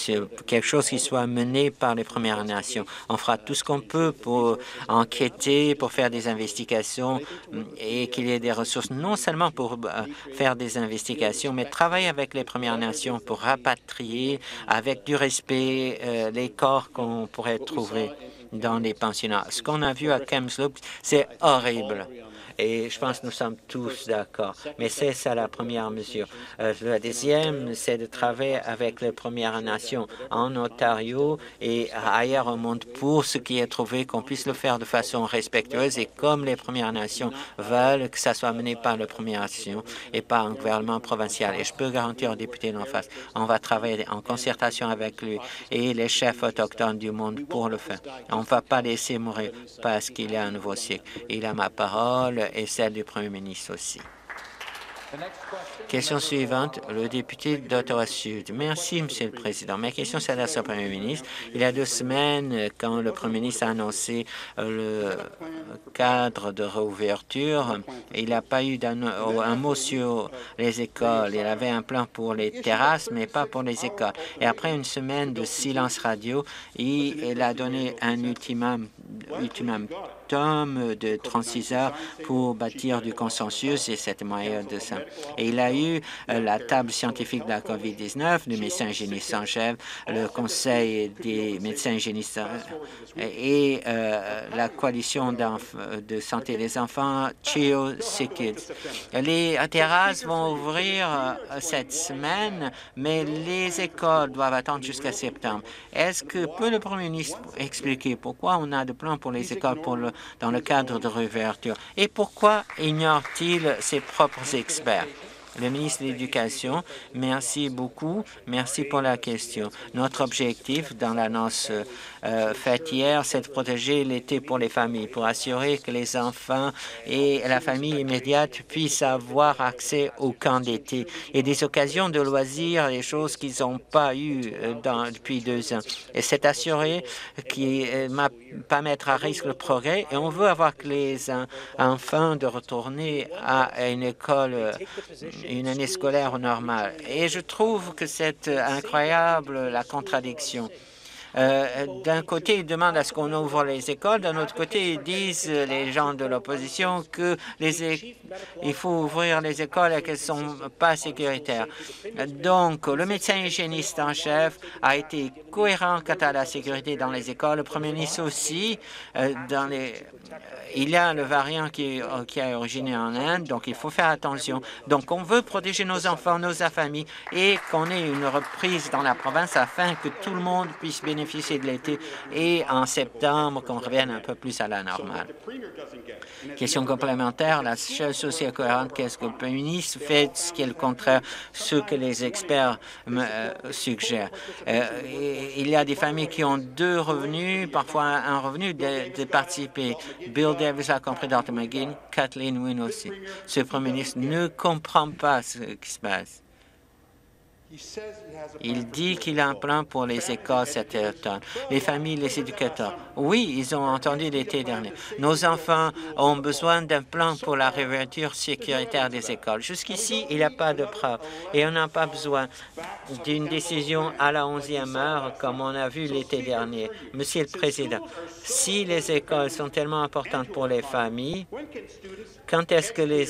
quelque chose qui soit mené par les Premières Nations, on fera tout ce qu'on peut pour enquêter, pour faire des investigations mm, et qu'il y ait des ressources, non seulement pour euh, faire des investigations, mais travailler avec les Premières Nations pour rapatrier avec du respect euh, les corps qu'on pourrait trouver dans les pensionnats. Ce qu'on a vu à Kamloops, c'est horrible et je pense que nous sommes tous d'accord. Mais c'est ça la première mesure. Euh, la deuxième, c'est de travailler avec les Premières Nations en Ontario et ailleurs au monde pour ce qui est trouvé, qu'on puisse le faire de façon respectueuse et comme les Premières Nations veulent que ça soit mené par les Premières Nations et par un gouvernement provincial. Et je peux garantir aux députés d'en face, on va travailler en concertation avec lui et les chefs autochtones du monde pour le faire. On ne va pas laisser mourir parce qu'il y a un nouveau cycle. Il a ma parole et celle du Premier ministre aussi. Question suivante, le député d'Ottawa-Sud. Merci, Monsieur le Président. Ma question s'adresse au Premier ministre. Il y a deux semaines, quand le Premier ministre a annoncé euh, le cadre de réouverture, il n'a pas eu un mot sur les écoles. Il avait un plan pour les terrasses, mais pas pour les écoles. Et après une semaine de silence radio, il, a donné un ultimum, ultimum de 36 heures pour bâtir du consensus et cette moyen de ça. Et il a eu euh, la table scientifique de la COVID-19, le médecin hygiéniste en chef, le conseil des médecins hygiénistes et euh, la coalition de santé des enfants, CHIO Kids. Les terrasses vont ouvrir euh, cette semaine, mais les écoles doivent attendre jusqu'à septembre. Est-ce que peut le Premier ministre expliquer pourquoi on a de plans pour les écoles pour le dans le cadre de réouverture. Et pourquoi ignore-t-il ses propres experts? Le ministre de l'Éducation, merci beaucoup. Merci pour la question. Notre objectif dans l'annonce euh, faite hier, c'est de protéger l'été pour les familles, pour assurer que les enfants et la famille immédiate puissent avoir accès au camp d'été et des occasions de loisirs, des choses qu'ils n'ont pas eues euh, depuis deux ans. Et c'est assuré qu'il ne va pas mettre à risque le progrès et on veut avoir que les enfants de retourner à une école, euh, une année scolaire normale. Et je trouve que c'est incroyable la contradiction. Euh, d'un côté, ils demandent à ce qu'on ouvre les écoles, d'un autre côté, ils disent, les gens de l'opposition, que faut ouvrir les écoles et qu'elles ne sont pas sécuritaires. Donc, le médecin hygiéniste en chef a été cohérent quant à la sécurité dans les écoles. Le premier ministre aussi, euh, dans les il y a le variant qui, euh, qui a originé en Inde, donc il faut faire attention. Donc, on veut protéger nos enfants, nos familles et qu'on ait une reprise dans la province afin que tout le monde puisse bénéficier de l'été et en septembre, qu'on revienne un peu plus à la normale. Question complémentaire, la seule société cohérente, qu'est-ce que le Premier ministre fait, ce qui est le contraire, ce que les experts euh, suggèrent. Euh, il y a des familles qui ont deux revenus, parfois un revenu de, de participer. Bill Davis a compris, Dr. McGinn, Kathleen Wynne aussi. Ce Premier ministre ne comprend pas ce qui se passe. Il dit qu'il a un plan pour les écoles cet automne, les familles, les éducateurs. Oui, ils ont entendu l'été dernier. Nos enfants ont besoin d'un plan pour la réouverture sécuritaire des écoles. Jusqu'ici, il n'y a pas de preuve et on n'a pas besoin d'une décision à la onzième heure comme on a vu l'été dernier. Monsieur le Président, si les écoles sont tellement importantes pour les familles, quand est-ce que les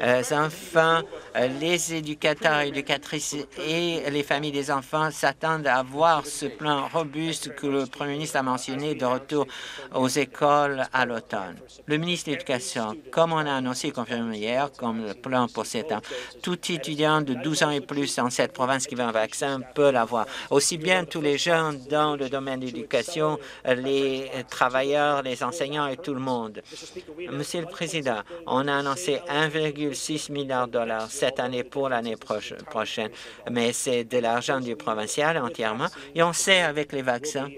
euh, enfants, euh, les éducateurs éducatrices et les familles des enfants s'attendent à voir ce plan robuste que le Premier ministre a mentionné de retour aux écoles à l'automne. Le ministre de l'Éducation, comme on a annoncé et confirmé hier, comme le plan pour cet an, tout étudiant de 12 ans et plus dans cette province qui veut un vaccin peut l'avoir. Aussi bien tous les jeunes dans le domaine de l'éducation, les travailleurs, les enseignants et tout le monde. Monsieur le Président, on a annoncé 1,6 milliard de dollars cette année pour l'année prochaine mais c'est de l'argent du provincial entièrement. Et on sait avec les vaccins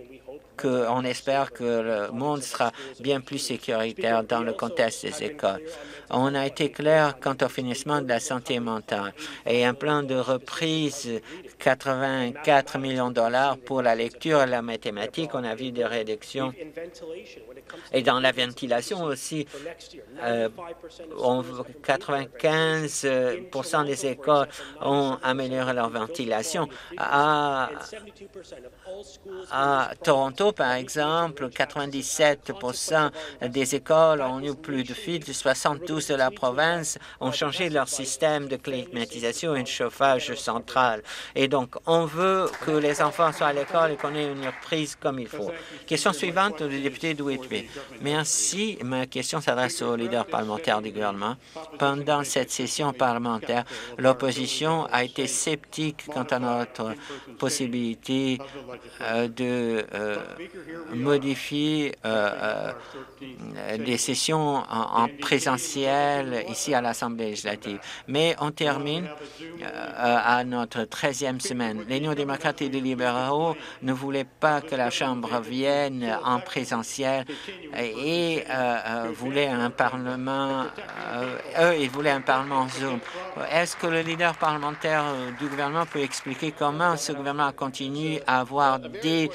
qu'on espère que le monde sera bien plus sécuritaire dans le contexte des écoles. On a été clair quant au financement de la santé mentale et un plan de reprise 84 millions de dollars pour la lecture et la mathématique. On a vu des réductions et dans la ventilation aussi, euh, 95% des écoles ont amélioré leur ventilation. À Toronto, par exemple, 97% des écoles ont eu plus de fuites, 72 de la province ont changé leur système de climatisation et de chauffage central. Et donc, on veut que les enfants soient à l'école et qu'on ait une reprise comme il faut. Question suivante, le député de Whitby. Merci. Ma question s'adresse au leader parlementaire du gouvernement. Pendant cette session parlementaire, l'opposition a été sceptique quant à notre possibilité euh, de euh, modifier euh, des sessions en, présentiel ici à l'Assemblée législative. Mais on termine à notre 13e semaine. Les néo-démocrates et les libéraux ne voulaient pas que la Chambre vienne en présentiel et voulaient un Parlement, eux, ils voulaient un Parlement Zoom. Est-ce que le leader parlementaire du gouvernement peut expliquer comment ce gouvernement continue à avoir des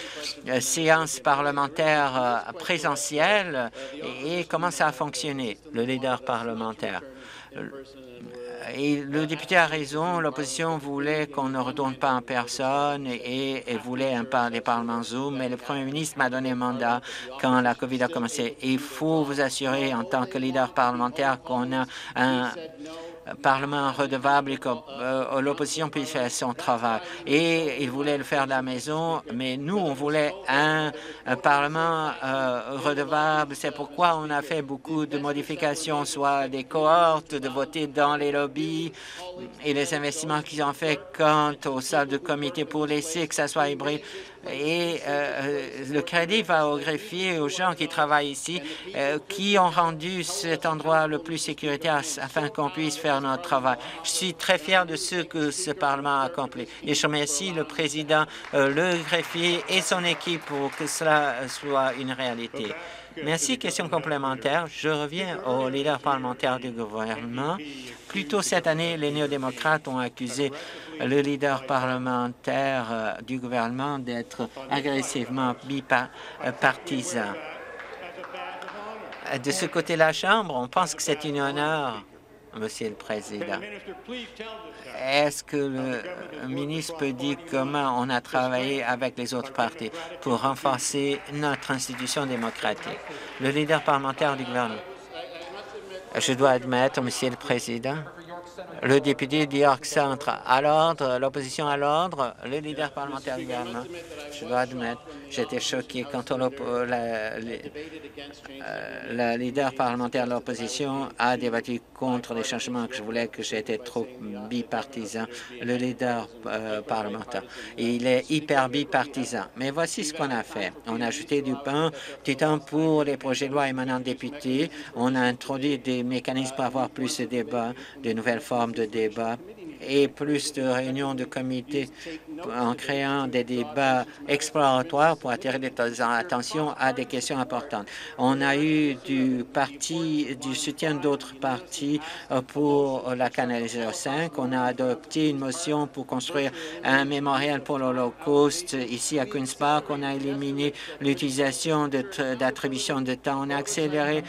séances parlementaires présentielles et comment ça a fonctionné, le leader parlementaire? le député a raison, l'opposition voulait qu'on ne retourne pas en personne et, voulait un par des parlements Zoom, mais le premier ministre m'a donné un mandat quand la COVID a commencé. Il faut vous assurer en tant que leader parlementaire qu'on a un Parlement redevable et que euh, l'opposition puisse faire son travail. Et il voulait le faire de la maison, mais nous, on voulait un, Parlement euh, redevable. C'est pourquoi on a fait beaucoup de modifications, soit des cohortes, de voter dans les lobbies et les investissements qu'ils ont fait quant aux salles de comité pour laisser que ça soit hybride. Et euh, le crédit va au greffier et aux gens qui travaillent ici, euh, qui ont rendu cet endroit le plus sécuritaire afin qu'on puisse faire notre travail. Je suis très fier de ce que ce Parlement a accompli. Et je remercie le président, euh, le greffier et son équipe pour que cela soit une réalité. Merci. Question complémentaire. Je reviens au leader parlementaire du gouvernement. Plus tôt cette année, les néo-démocrates ont accusé le leader parlementaire euh, du gouvernement d'être agressivement bipartisan. De ce côté de la Chambre, on pense que c'est une honneur, Monsieur le Président. Est-ce que le ministre peut dire comment on a travaillé avec les autres partis pour renforcer notre institution démocratique? Le leader parlementaire du gouvernement. Je dois admettre, Monsieur le Président, le député d'York Centre à l'ordre, l'opposition à l'ordre, le leader parlementaire gouvernement. Je dois admettre, j'étais choqué quand la, euh, leader parlementaire de l'opposition a débattu contre les changements que je voulais, que j'étais trop bipartisan, le leader euh, parlementaire. Il est hyper bipartisan. Mais voici ce qu'on a fait. On a ajouté du pain, du temps pour les projets de loi émanant de députés. On a introduit des mécanismes pour avoir plus de débats, de nouvelles formes de débat et plus de réunions de comités en créant des débats exploratoires pour attirer l'attention à des questions importantes. On a eu du parti, du soutien d'autres partis euh, pour la canalisation 5. On a adopté une motion pour construire un mémorial pour l'Holocauste ici à Queen's Park. On a éliminé l'utilisation d'attribution de, temps. On a accéléré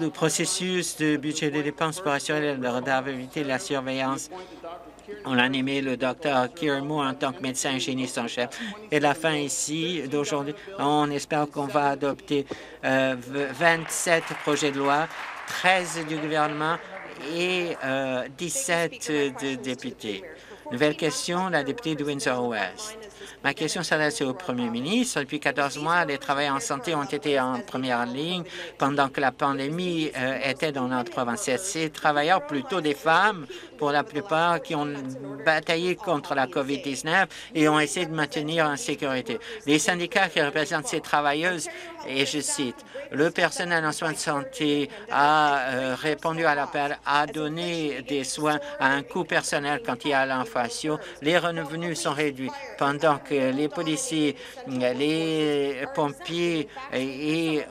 le processus de budget de dépenses pour assurer la redevabilité et la surveillance on a animé le docteur Kirmo en tant que médecin hygiéniste en chef. Et la fin ici d'aujourd'hui, on espère qu'on va adopter 27 euh, projets de loi, 13 du gouvernement et 17 euh, de députés. Nouvelle question, la députée de Windsor-Ouest. Ma question s'adresse au premier ministre. Depuis 14 mois, les travailleurs en santé ont été en première ligne pendant que la pandémie euh, était dans notre province. Ces travailleurs, plutôt des femmes, pour la plupart, qui ont bataillé contre la COVID-19 et ont essayé de maintenir en sécurité. Les syndicats qui représentent ces travailleuses, et je cite, le personnel en soins de santé a euh, répondu à l'appel, a donné des soins à un coût personnel quand il y a l'inflation. Les revenus sont réduits pendant que les policiers, les pompiers et,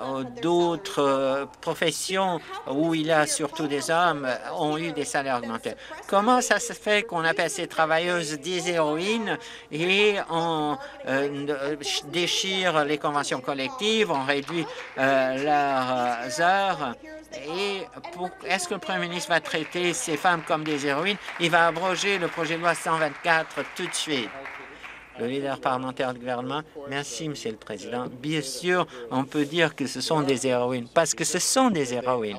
d'autres euh, professions où il y a surtout des hommes ont eu des salaires augmentés. Comment ça se fait qu'on appelle ces travailleuses des héroïnes et on euh, déchire les conventions collectives, on réduit leurs heures. Et est-ce que le Premier ministre va traiter ces femmes comme des héroïnes? Il va abroger le projet de loi 124 tout de suite. Le leader parlementaire du gouvernement, merci, Monsieur le Président. Bien sûr, on peut dire que ce sont des héroïnes, parce que ce sont des héroïnes,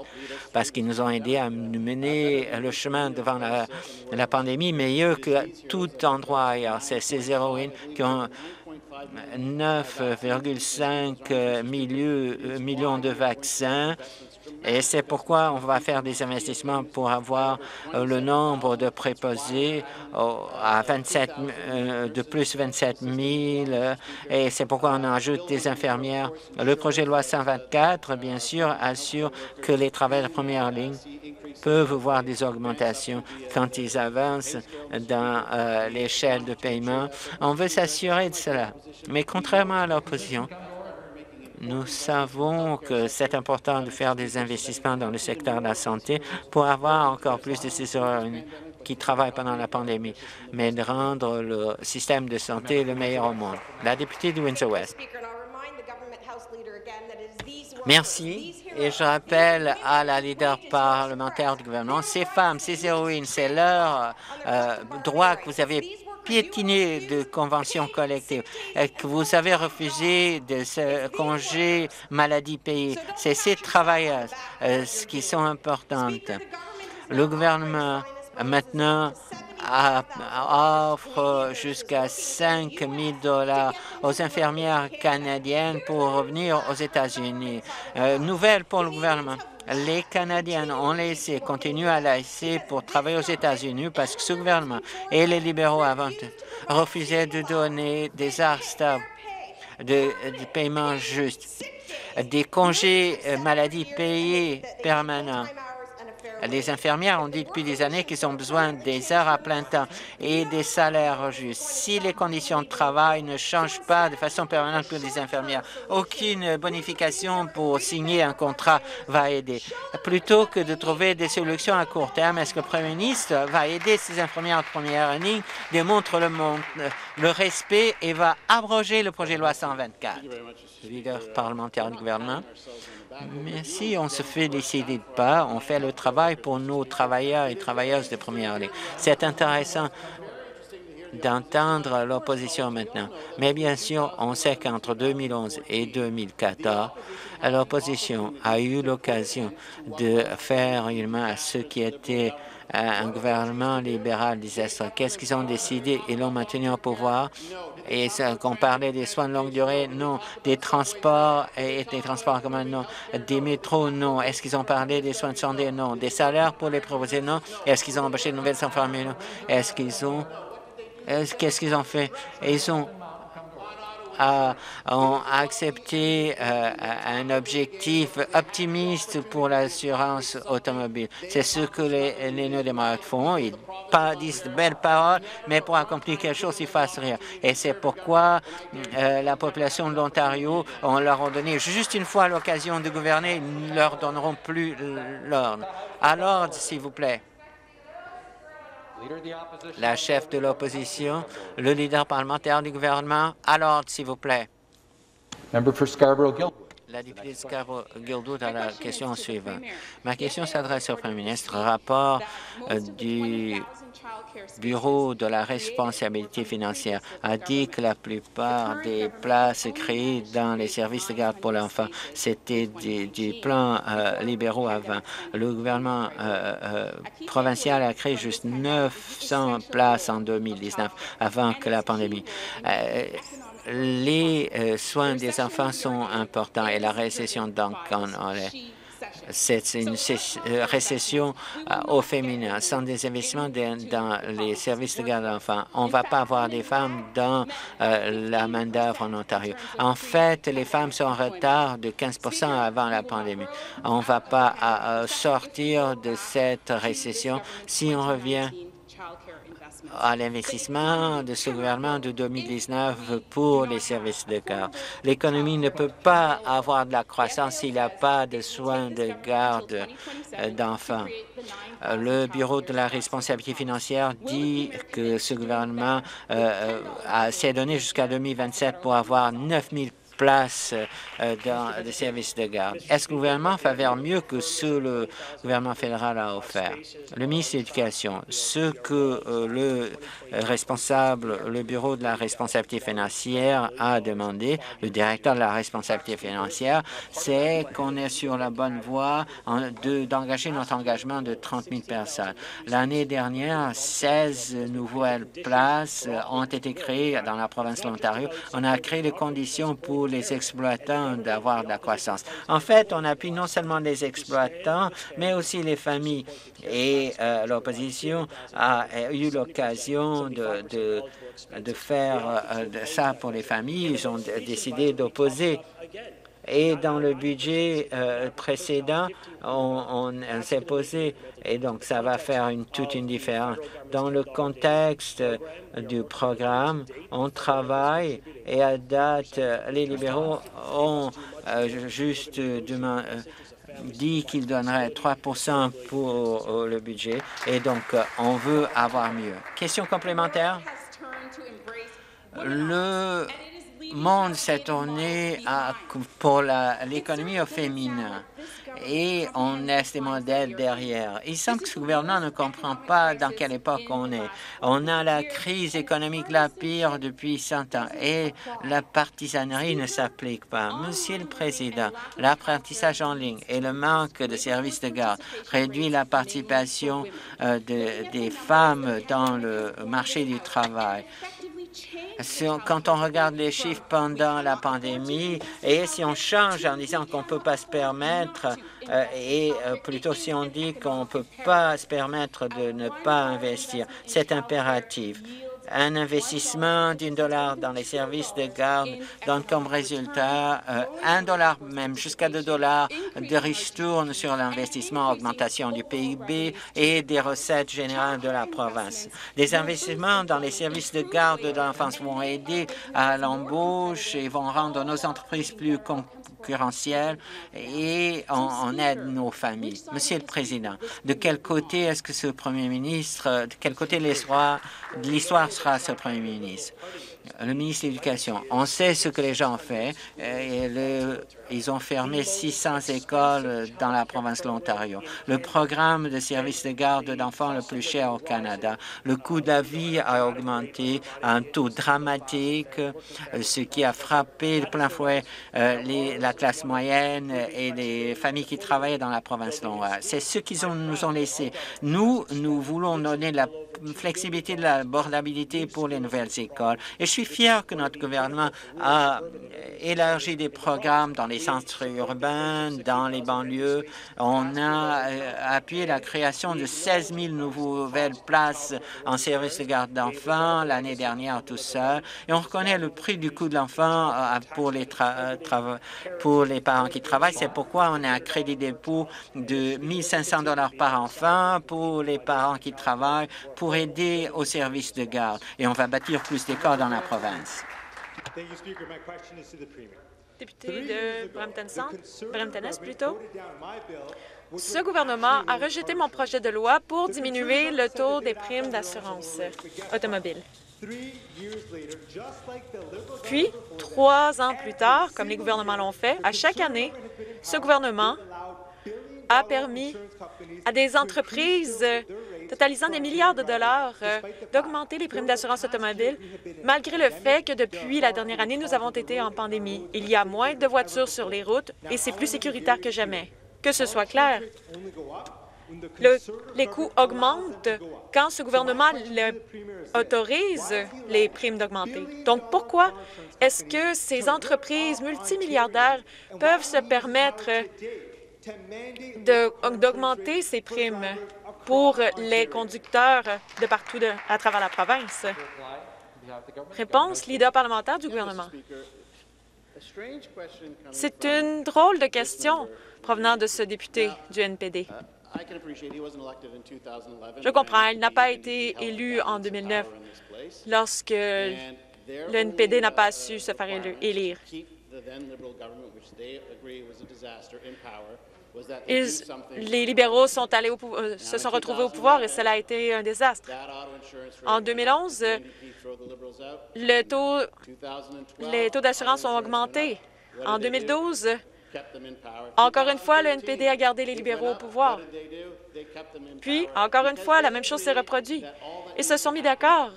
parce qu'ils nous ont aidés à mener le chemin devant la, pandémie meilleur que tout endroit ailleurs. C'est ces héroïnes qui ont 9,5 euh, millions de vaccins et c'est pourquoi on va faire des investissements pour avoir euh, le nombre de préposés euh, à 27, de plus 27 000. Et c'est pourquoi on ajoute des infirmières. Le projet de loi 124, bien sûr, assure que les travailleurs de première ligne peuvent voir des augmentations quand ils avancent dans euh, l'échelle de paiement. On veut s'assurer de cela. Mais contrairement à l'opposition, nous savons que c'est important de faire des investissements dans le secteur de la santé pour avoir encore plus de ces qui travaillent pendant la pandémie, mais de rendre le système de santé le meilleur au monde. La députée de Windsor-West. Merci. Et je rappelle à la leader parlementaire du gouvernement, ces femmes, ces héroïnes, c'est leur euh, droit que vous avez de conventions collectives, que vous avez refusé de ce congé maladie payé. C'est ces travailleuses euh, qui sont importantes. Le gouvernement, maintenant, offre jusqu'à 5 000 dollars aux infirmières canadiennes pour revenir aux États-Unis. Euh, nouvelle pour le gouvernement. Les Canadiens ont laissé, continuent à laisser pour travailler aux États-Unis parce que ce gouvernement et les libéraux avant refusaient de donner des arts stables de, de paiement juste, des congés maladie payés permanents, les infirmières ont dit depuis des années qu'ils ont besoin des heures à plein temps et des salaires justes. Si les conditions de travail ne changent pas de façon permanente pour les infirmières, aucune bonification pour signer un contrat va aider. Plutôt que de trouver des solutions à court terme, est-ce que le Premier ministre va aider ces infirmières de première ligne, démontre le, monde, le respect et va abroger le projet de loi 124? Leader parlementaire du gouvernement. Merci, on se fait décider de pas. On fait le travail pour nos travailleurs et travailleuses de première ligne. C'est intéressant d'entendre l'opposition maintenant. Mais bien sûr, on sait qu'entre 2011 et 2014, l'opposition a eu l'occasion de faire à ce qui était un gouvernement libéral désastre. Qu'est-ce qu'ils ont décidé? Ils l'ont maintenu au pouvoir. Et qu'on parlait des soins de longue durée, non. Des transports et des transports en commun, non. Des métros, non. Est-ce qu'ils ont parlé des soins de santé? Non. Des salaires pour les proposer, non. Est-ce qu'ils ont embauché de nouvelles infirmières? Non. Est-ce qu'ils ont... Qu'est-ce qu'ils ont fait? Ils ont ont accepté euh, un objectif optimiste pour l'assurance automobile. C'est ce que les, néo-démocrates font. Ils disent de belles paroles, mais pour accomplir quelque chose, ils fassent rien. Et c'est pourquoi euh, la population de l'Ontario, on leur a donné juste une fois l'occasion de gouverner, ils ne leur donneront plus l'ordre. À l'ordre, s'il vous plaît la chef de l'opposition, le leader parlementaire du gouvernement. À l'ordre, s'il vous plaît. La députée de Scarborough-Guildwood a la question suivante. Ma question s'adresse au Premier ministre. Rapport euh, du Bureau de la responsabilité financière a dit que la plupart des places créées dans les services de garde pour l'enfant, c'était des, plans euh, libéraux avant. Le gouvernement euh, euh, provincial a créé juste 900 places en 2019, avant que la pandémie. les soins des enfants sont importants et la récession donc en est c'est une euh, récession euh, au féminin. Sans des investissements dans les services de garde d'enfants, on ne va pas avoir des femmes dans euh, la main-d'œuvre en Ontario. En fait, les femmes sont en retard de 15% avant la pandémie. On ne va pas sortir de cette récession si on revient à l'investissement de ce gouvernement de 2019 pour les services de garde. L'économie ne peut pas avoir de la croissance s'il n'y a pas de soins de garde euh, d'enfants. Euh, le Bureau de la responsabilité financière dit que ce gouvernement euh, s'est donné jusqu'à 2027 pour avoir 9 000 place euh, dans les services de garde. Est-ce que le gouvernement va faire mieux que ce que le gouvernement fédéral a offert? Le ministre de l'Éducation, ce que euh, le responsable, le Bureau de la responsabilité financière a demandé, le directeur de la responsabilité financière, c'est qu'on est sur la bonne voie d'engager notre engagement de 30 000 personnes. L'année dernière, 16 nouvelles places ont été créées dans la province de l'Ontario. On a créé les conditions pour les exploitants d'avoir de la croissance. En fait, on appuie non seulement les exploitants, mais aussi les familles. Et euh, l'opposition a eu l'occasion de, de, faire euh, ça pour les familles. Ils ont décidé d'opposer et dans le budget euh, précédent, on, s'est posé, et donc ça va faire une, toute une différence. Dans le contexte du programme, on travaille et à date, les libéraux ont euh, juste demain, euh, dit qu'ils donneraient 3 pour le budget et donc on veut avoir mieux. Question complémentaire? Le monde s'est tourné à, pour l'économie au féminin et on laisse des modèles derrière. Il semble que ce gouvernement ne comprend pas dans quelle époque on est. On a la crise économique la pire depuis 100 ans et la partisanerie ne s'applique pas. Monsieur le Président, l'apprentissage en ligne et le manque de services de garde réduit la participation euh, des femmes dans le marché du travail quand on regarde les chiffres pendant la pandémie et si on change en disant qu'on ne peut pas se permettre euh, et euh, plutôt si on dit qu'on ne peut pas se permettre de ne pas investir, c'est impératif. Un investissement d'un dollar dans les services de garde donne comme résultat euh, un dollar, même jusqu'à deux dollars de ristourne sur l'investissement, augmentation du PIB et des recettes générales de la province. Des investissements dans les services de garde de l'enfance vont aider à l'embauche et vont rendre nos entreprises plus concurrentielles et on, aide nos familles. Monsieur le Président, de quel côté est-ce que ce Premier ministre, de quel côté l'histoire ce Premier ministre? le ministre de l'Éducation. On sait ce que les gens ont fait. Ils ont fermé 600 écoles dans la province de l'Ontario. Le programme de service de garde d'enfants le plus cher au Canada. Le coût de la vie a augmenté à un taux dramatique, ce qui a frappé de plein fouet euh, la classe moyenne et les familles qui travaillent dans la province de l'Ontario. C'est ce qu'ils nous ont laissé. Nous, nous voulons donner la flexibilité de l'abordabilité pour les nouvelles écoles. Et je suis fier que notre gouvernement a élargi des programmes dans les centres urbains, dans les banlieues. On a euh, appuyé la création de 16 000 nouvelles places en service de garde d'enfants l'année dernière, tout ça. Et on reconnaît le prix du coût de l'enfant euh, pour les euh, parents qui travaillent. C'est pourquoi on a un crédit dépôt de 1 500 dollars par enfant pour les parents qui travaillent, aider au service de garde. Et on va bâtir plus d'écoles dans la province. Député de Brampton-Est, plutôt. Ce gouvernement a rejeté mon projet de loi pour diminuer le taux des primes d'assurance automobile. Puis, trois ans plus tard, comme les gouvernements l'ont fait, à chaque année, ce gouvernement a permis à des entreprises totalisant des milliards de dollars euh, d'augmenter les primes d'assurance automobile, malgré le fait que depuis la dernière année, nous avons été en pandémie. Il y a moins de voitures sur les routes et c'est plus sécuritaire que jamais. Que ce soit clair, les coûts augmentent quand ce gouvernement autorise les primes d'augmenter. Donc, pourquoi est-ce que ces entreprises multimilliardaires peuvent se permettre d'augmenter ces primes? Pour les conducteurs de partout à travers la province? Réponse, leader parlementaire du gouvernement. C'est une drôle de question provenant de ce député du NPD. Je comprends, il n'a pas été élu en 2009 lorsque le NPD n'a pas su se faire élire les libéraux euh, se sont retrouvés au pouvoir et cela a été un désastre. En 2011, le taux, les taux d'assurance ont augmenté. En 2012, encore une fois, le NPD a gardé les libéraux au pouvoir. Puis, encore une fois, la même chose s'est reproduite. Ils se sont mis d'accord.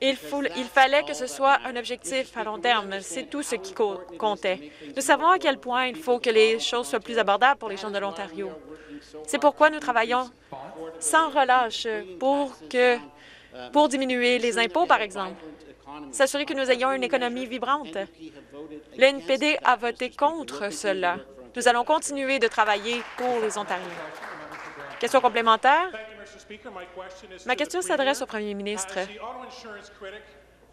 il, fallait que ce soit un objectif à long terme. C'est tout ce qui comptait. Nous savons à quel point il faut que les choses soient plus abordables pour les gens de l'Ontario. C'est pourquoi nous travaillons sans relâche pour, que, pour diminuer les impôts, par exemple, s'assurer que nous ayons une économie vibrante. L'NPD a voté contre cela. Nous allons continuer de travailler pour les Ontariens. Question complémentaire? Ma question s'adresse au premier ministre.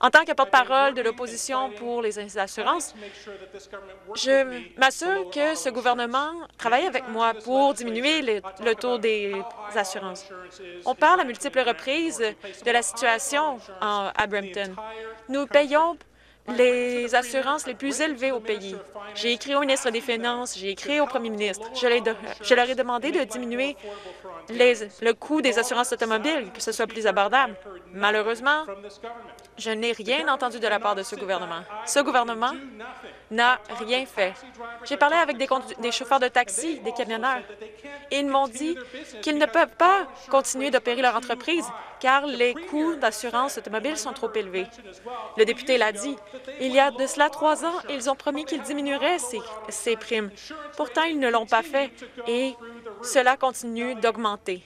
En tant que porte-parole de l'opposition pour les assurances, je m'assure que ce gouvernement travaille avec moi pour diminuer le, taux des assurances. On parle à multiples reprises de la situation à Brampton. Nous payons les assurances les plus élevées au pays. J'ai écrit au ministre des Finances, j'ai écrit au premier ministre. Je, leur ai demandé de diminuer le coût des assurances automobiles, que ce soit plus abordable. Malheureusement, je n'ai rien entendu de la part de ce gouvernement. Ce gouvernement n'a rien fait. J'ai parlé avec des, des, chauffeurs de taxi, des camionneurs, et ils m'ont dit qu'ils ne peuvent pas continuer d'opérer leur entreprise car les coûts d'assurance automobile sont trop élevés. Le député l'a dit. Il y a de cela trois ans, ils ont promis qu'ils diminueraient ces, ces primes. Pourtant, ils ne l'ont pas fait et cela continue d'augmenter.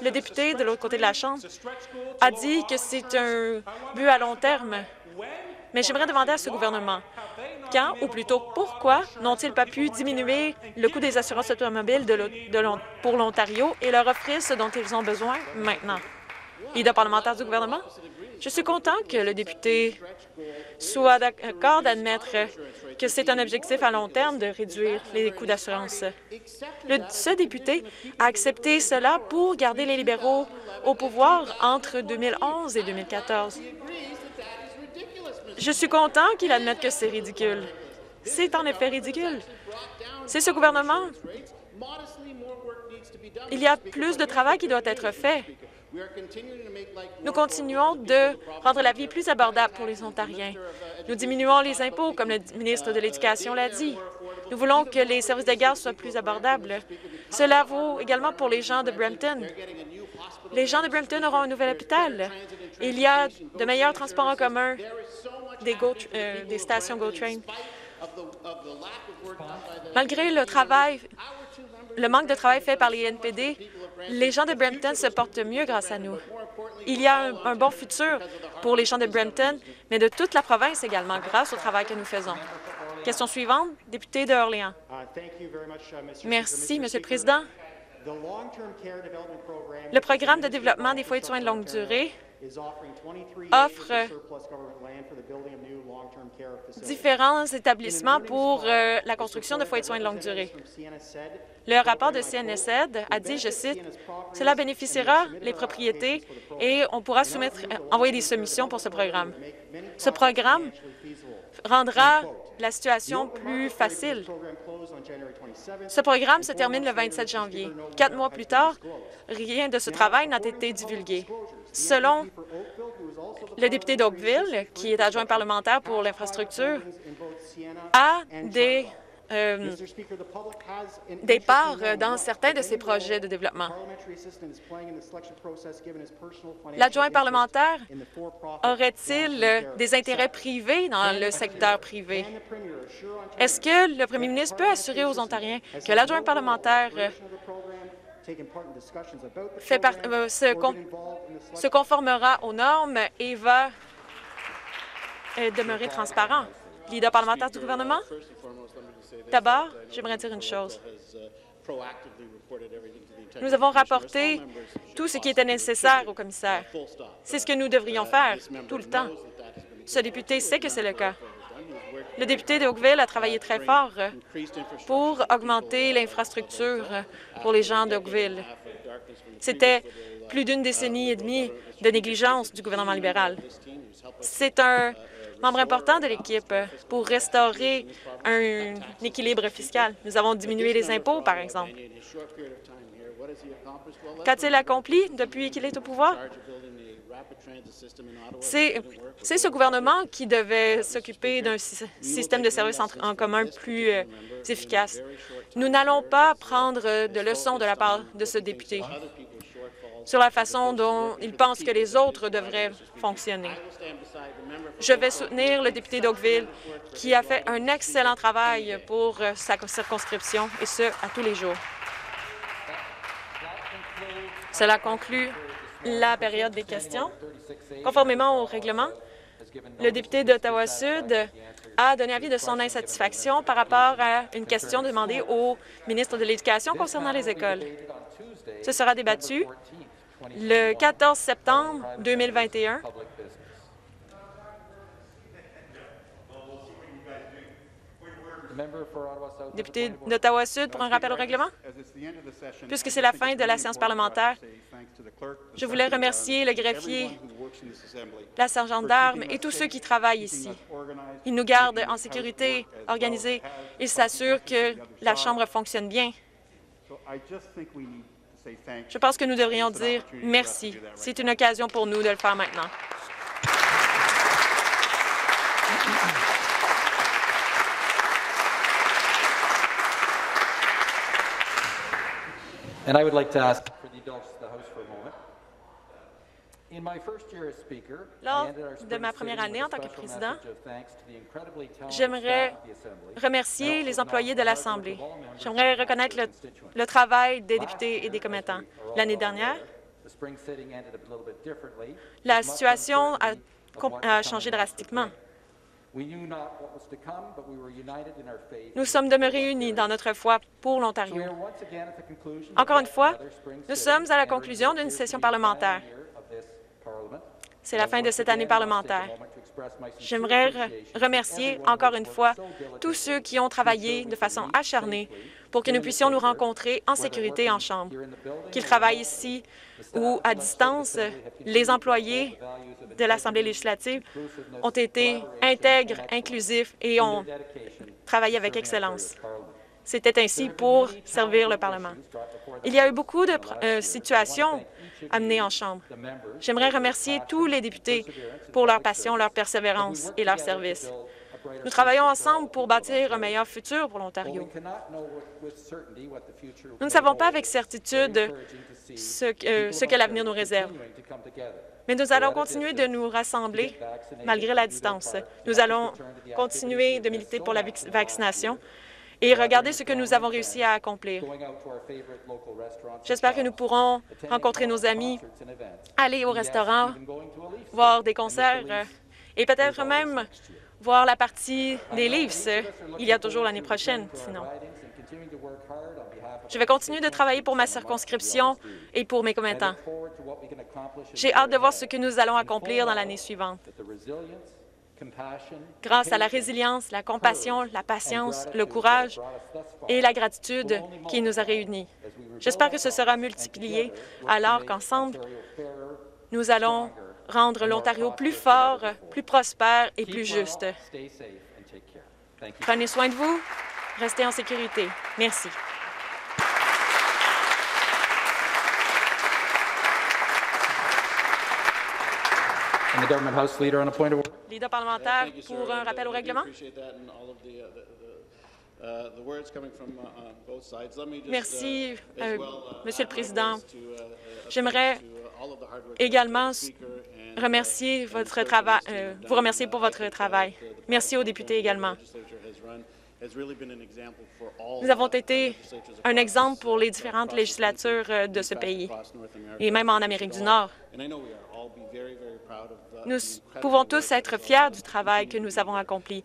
Le député de l'autre côté de la Chambre a dit que c'est un but à long terme. Mais j'aimerais demander à ce gouvernement, quand, ou plutôt pourquoi, n'ont-ils pas pu diminuer le coût des assurances automobiles pour l'Ontario et leur offrir ce dont ils ont besoin maintenant? Leader parlementaire du gouvernement, je suis content que le député soit d'accord d'admettre que c'est un objectif à long terme de réduire les coûts d'assurance. Ce député a accepté cela pour garder les libéraux au pouvoir entre 2011 et 2014. Je suis content qu'il admette que c'est ridicule. C'est en effet ridicule. C'est ce gouvernement. Il y a plus de travail qui doit être fait. Nous continuons de rendre la vie plus abordable pour les Ontariens. Nous diminuons les impôts, comme le ministre de l'Éducation l'a dit. Nous voulons que les services de garde soient plus abordables. Cela vaut également pour les gens de Brampton. Les gens de Brampton auront un nouvel hôpital. Il y a de meilleurs transports en commun, des, euh, des stations GO-Train. Malgré le travail, le manque de travail fait par les NPD, les gens de Brampton se portent mieux grâce à nous. Il y a un, bon futur pour les gens de Brampton, mais de toute la province également, grâce au travail que nous faisons. Question suivante, député de Orléans. Merci, Monsieur le Président. Le programme de développement des foyers de soins de longue durée offre différents établissements pour euh, la construction de foyers de soins de longue durée. Le rapport de CNSED a dit, je cite, « Cela bénéficiera les propriétés et on pourra soumettre, envoyer des soumissions pour ce programme. Ce programme rendra la situation plus facile. Ce programme se termine le 27 janvier. Quatre mois plus tard, rien de ce travail n'a été divulgué. Selon le député d'Oakville, qui est adjoint parlementaire pour l'infrastructure, a des euh, des parts dans certains de ces projets de développement. L'adjoint parlementaire aurait-il des intérêts privés dans le secteur privé? Est-ce que le premier ministre peut assurer aux Ontariens que l'adjoint parlementaire fait euh, se, conformera aux normes? Et va euh, demeurer transparent? Leader parlementaire du gouvernement? D'abord, j'aimerais dire une chose. Nous avons rapporté tout ce qui était nécessaire au commissaire. C'est ce que nous devrions faire tout le temps. Ce député sait que c'est le cas. Le député de Oakville a travaillé très fort pour augmenter l'infrastructure pour les gens d'Oakville. C'était plus d'une décennie et demie de négligence du gouvernement libéral. C'est un membre important de l'équipe pour restaurer un équilibre fiscal. Nous avons diminué les impôts, par exemple. Qu'a-t-il accompli depuis qu'il est au pouvoir? C'est ce gouvernement qui devait s'occuper d'un système de services en, commun plus euh, efficace. Nous n'allons pas prendre de leçons de la part de ce député sur la façon dont il pense que les autres devraient fonctionner. Je vais soutenir le député d'Oakville qui a fait un excellent travail pour euh, sa circonscription, et ce, à tous les jours. Cela conclut la période des questions. Conformément au règlement, le député d'Ottawa-Sud a donné avis de son insatisfaction par rapport à une question demandée au ministre de l'Éducation concernant les écoles. Ce sera débattu le 14 septembre 2021 Député d'Ottawa-Sud pour un rappel au règlement? Puisque c'est la fin de la séance parlementaire, je voulais remercier le greffier, la sergente d'armes et tous ceux qui travaillent ici. Ils nous gardent en sécurité, organisés. Ils s'assurent que la Chambre fonctionne bien. Je pense que nous devrions dire merci. C'est une occasion pour nous de le faire maintenant. Moment. Lors de ma première année en tant que président, j'aimerais remercier les employés de l'Assemblée. J'aimerais reconnaître le, travail des députés et des commettants. L'année dernière, la situation a, a changé drastiquement. Nous sommes demeurés unis dans notre foi pour l'Ontario. Encore une fois, nous sommes à la conclusion d'une session parlementaire C'est la fin de cette année parlementaire. J'aimerais remercier encore une fois tous ceux qui ont travaillé de façon acharnée pour que nous puissions nous rencontrer en sécurité en Chambre. Qu'ils travaillent ici ou à distance, les employés de l'Assemblée législative ont été intègres, inclusifs et ont travaillé avec excellence. C'était ainsi pour servir le Parlement. Il y a eu beaucoup de euh, situations amenées en Chambre. J'aimerais remercier tous les députés pour leur passion, leur persévérance et leur service. Nous travaillons ensemble pour bâtir un meilleur futur pour l'Ontario. Nous ne savons pas avec certitude ce que, ce que l'avenir nous réserve. Mais nous allons continuer de nous rassembler malgré la distance. Nous allons continuer de militer pour la vaccination et regarder ce que nous avons réussi à accomplir. J'espère que nous pourrons rencontrer nos amis, aller au restaurant, voir des concerts et peut-être même voir la partie des Leafs. Il y a toujours l'année prochaine, sinon. Je vais continuer de travailler pour ma circonscription et pour mes commettants. J'ai hâte de voir ce que nous allons accomplir dans l'année suivante. Grâce à la résilience, la compassion, la patience, le courage et la gratitude qui nous a réunis. J'espère que ce sera multiplié alors qu'ensemble, nous allons rendre l'Ontario plus fort, plus prospère et plus juste. Prenez soin de vous. Restez en sécurité. Merci. Leader parlementaire pour un rappel au règlement. Merci, Monsieur le Président. J'aimerais également remercier votre travail, euh, vous remercier pour votre travail. Merci aux députés également. Nous avons été un exemple pour les différentes législatures euh, de ce pays, et même en Amérique du Nord. Nous pouvons tous être fiers du travail que nous avons accompli.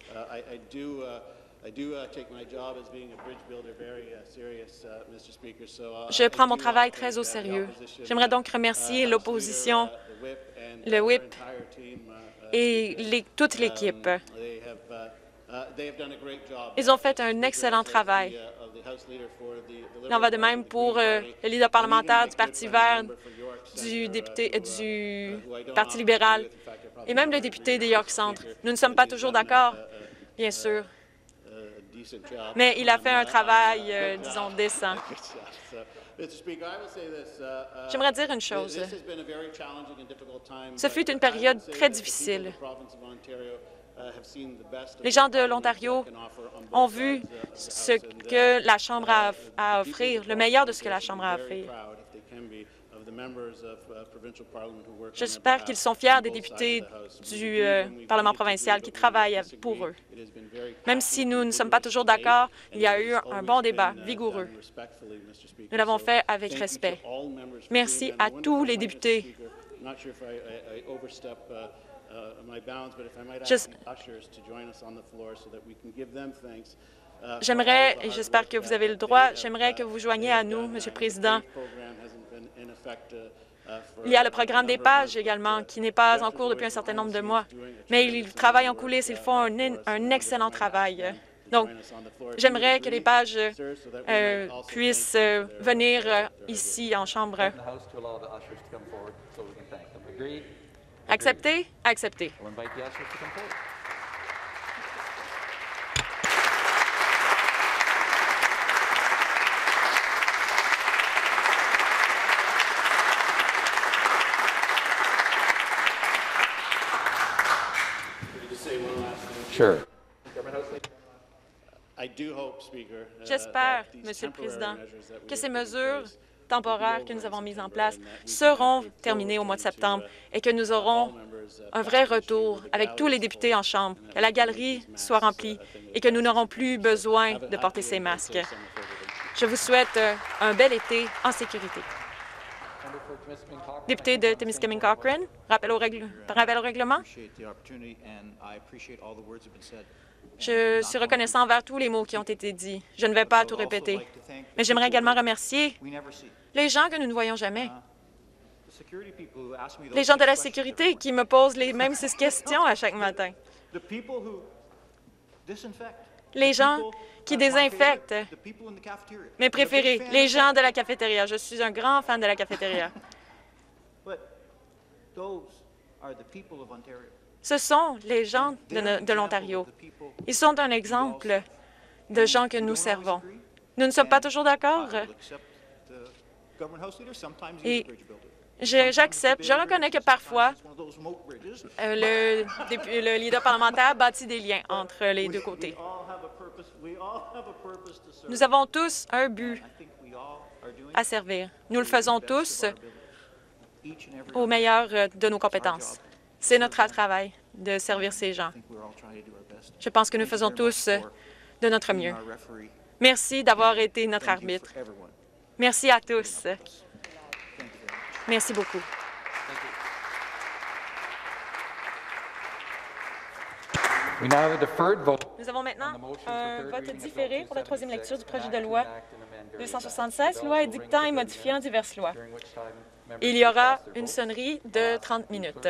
Je prends mon travail très au sérieux. J'aimerais donc remercier l'opposition, le WIP uh, et toute um, l'équipe. Uh, Ils ont fait un excellent travail. Uh, Il en va de même pour euh, le leader parlementaire du Parti vert, du député euh, du Parti libéral et même le député de York Centre. Nous ne sommes pas toujours d'accord, bien sûr, mais il a fait un travail, euh, disons, décent. J'aimerais dire une chose. Ce fut une période très difficile. Les gens de l'Ontario ont vu ce que la Chambre a à offrir, le meilleur de ce que la Chambre a à offrir. J'espère qu'ils sont fiers des députés du euh, Parlement provincial qui travaillent pour eux. Même si nous ne sommes pas toujours d'accord, il y a eu un bon débat, vigoureux. Nous l'avons fait avec respect. Merci à tous les députés. J'aimerais, et j'espère que vous avez le droit, j'aimerais que vous joigniez à nous, Monsieur le Président, il y a le programme des pages également, qui n'est pas en cours depuis un certain nombre de mois. Mais ils travaillent en coulisses, ils font un, excellent travail. Donc, j'aimerais que les pages euh, puissent euh, venir euh, ici en Chambre. Accepter? Accepter. Sure. Uh, J'espère, Monsieur le Président, que ces mesures temporaires que nous avons mises en place seront terminées au mois de septembre et que nous aurons un vrai retour avec tous les députés en Chambre, que la galerie soit remplie et que nous n'aurons plus besoin de porter ces masques. Je vous souhaite euh, un bel été en sécurité. Député de Timiskaming Cochrane, rappel au, rappel au règlement. Je suis reconnaissant envers tous les mots qui ont été dits. Je ne vais pas tout répéter. Mais j'aimerais également remercier les gens que nous ne voyons jamais. Les gens de la sécurité qui me posent les mêmes six questions à chaque matin. Les gens qui désinfectent. Mes préférés, les gens de la cafétéria. Je suis un grand fan de la cafétéria. Ce sont les gens de, l'Ontario. Ils sont un exemple de gens que nous servons. Nous ne sommes pas toujours d'accord. Et j'accepte, je reconnais que parfois, euh, le leader parlementaire bâtit des liens entre les deux côtés. Nous avons tous un but à servir. Nous le faisons tous au meilleur de nos compétences. C'est notre travail de servir ces gens. Je pense que nous faisons tous de notre mieux. Merci d'avoir été notre arbitre. Merci à tous. Merci beaucoup. Nous avons maintenant un vote différé pour la troisième lecture du projet de loi 276, loi édictant et modifiant diverses lois. Il y aura une sonnerie de 30 minutes.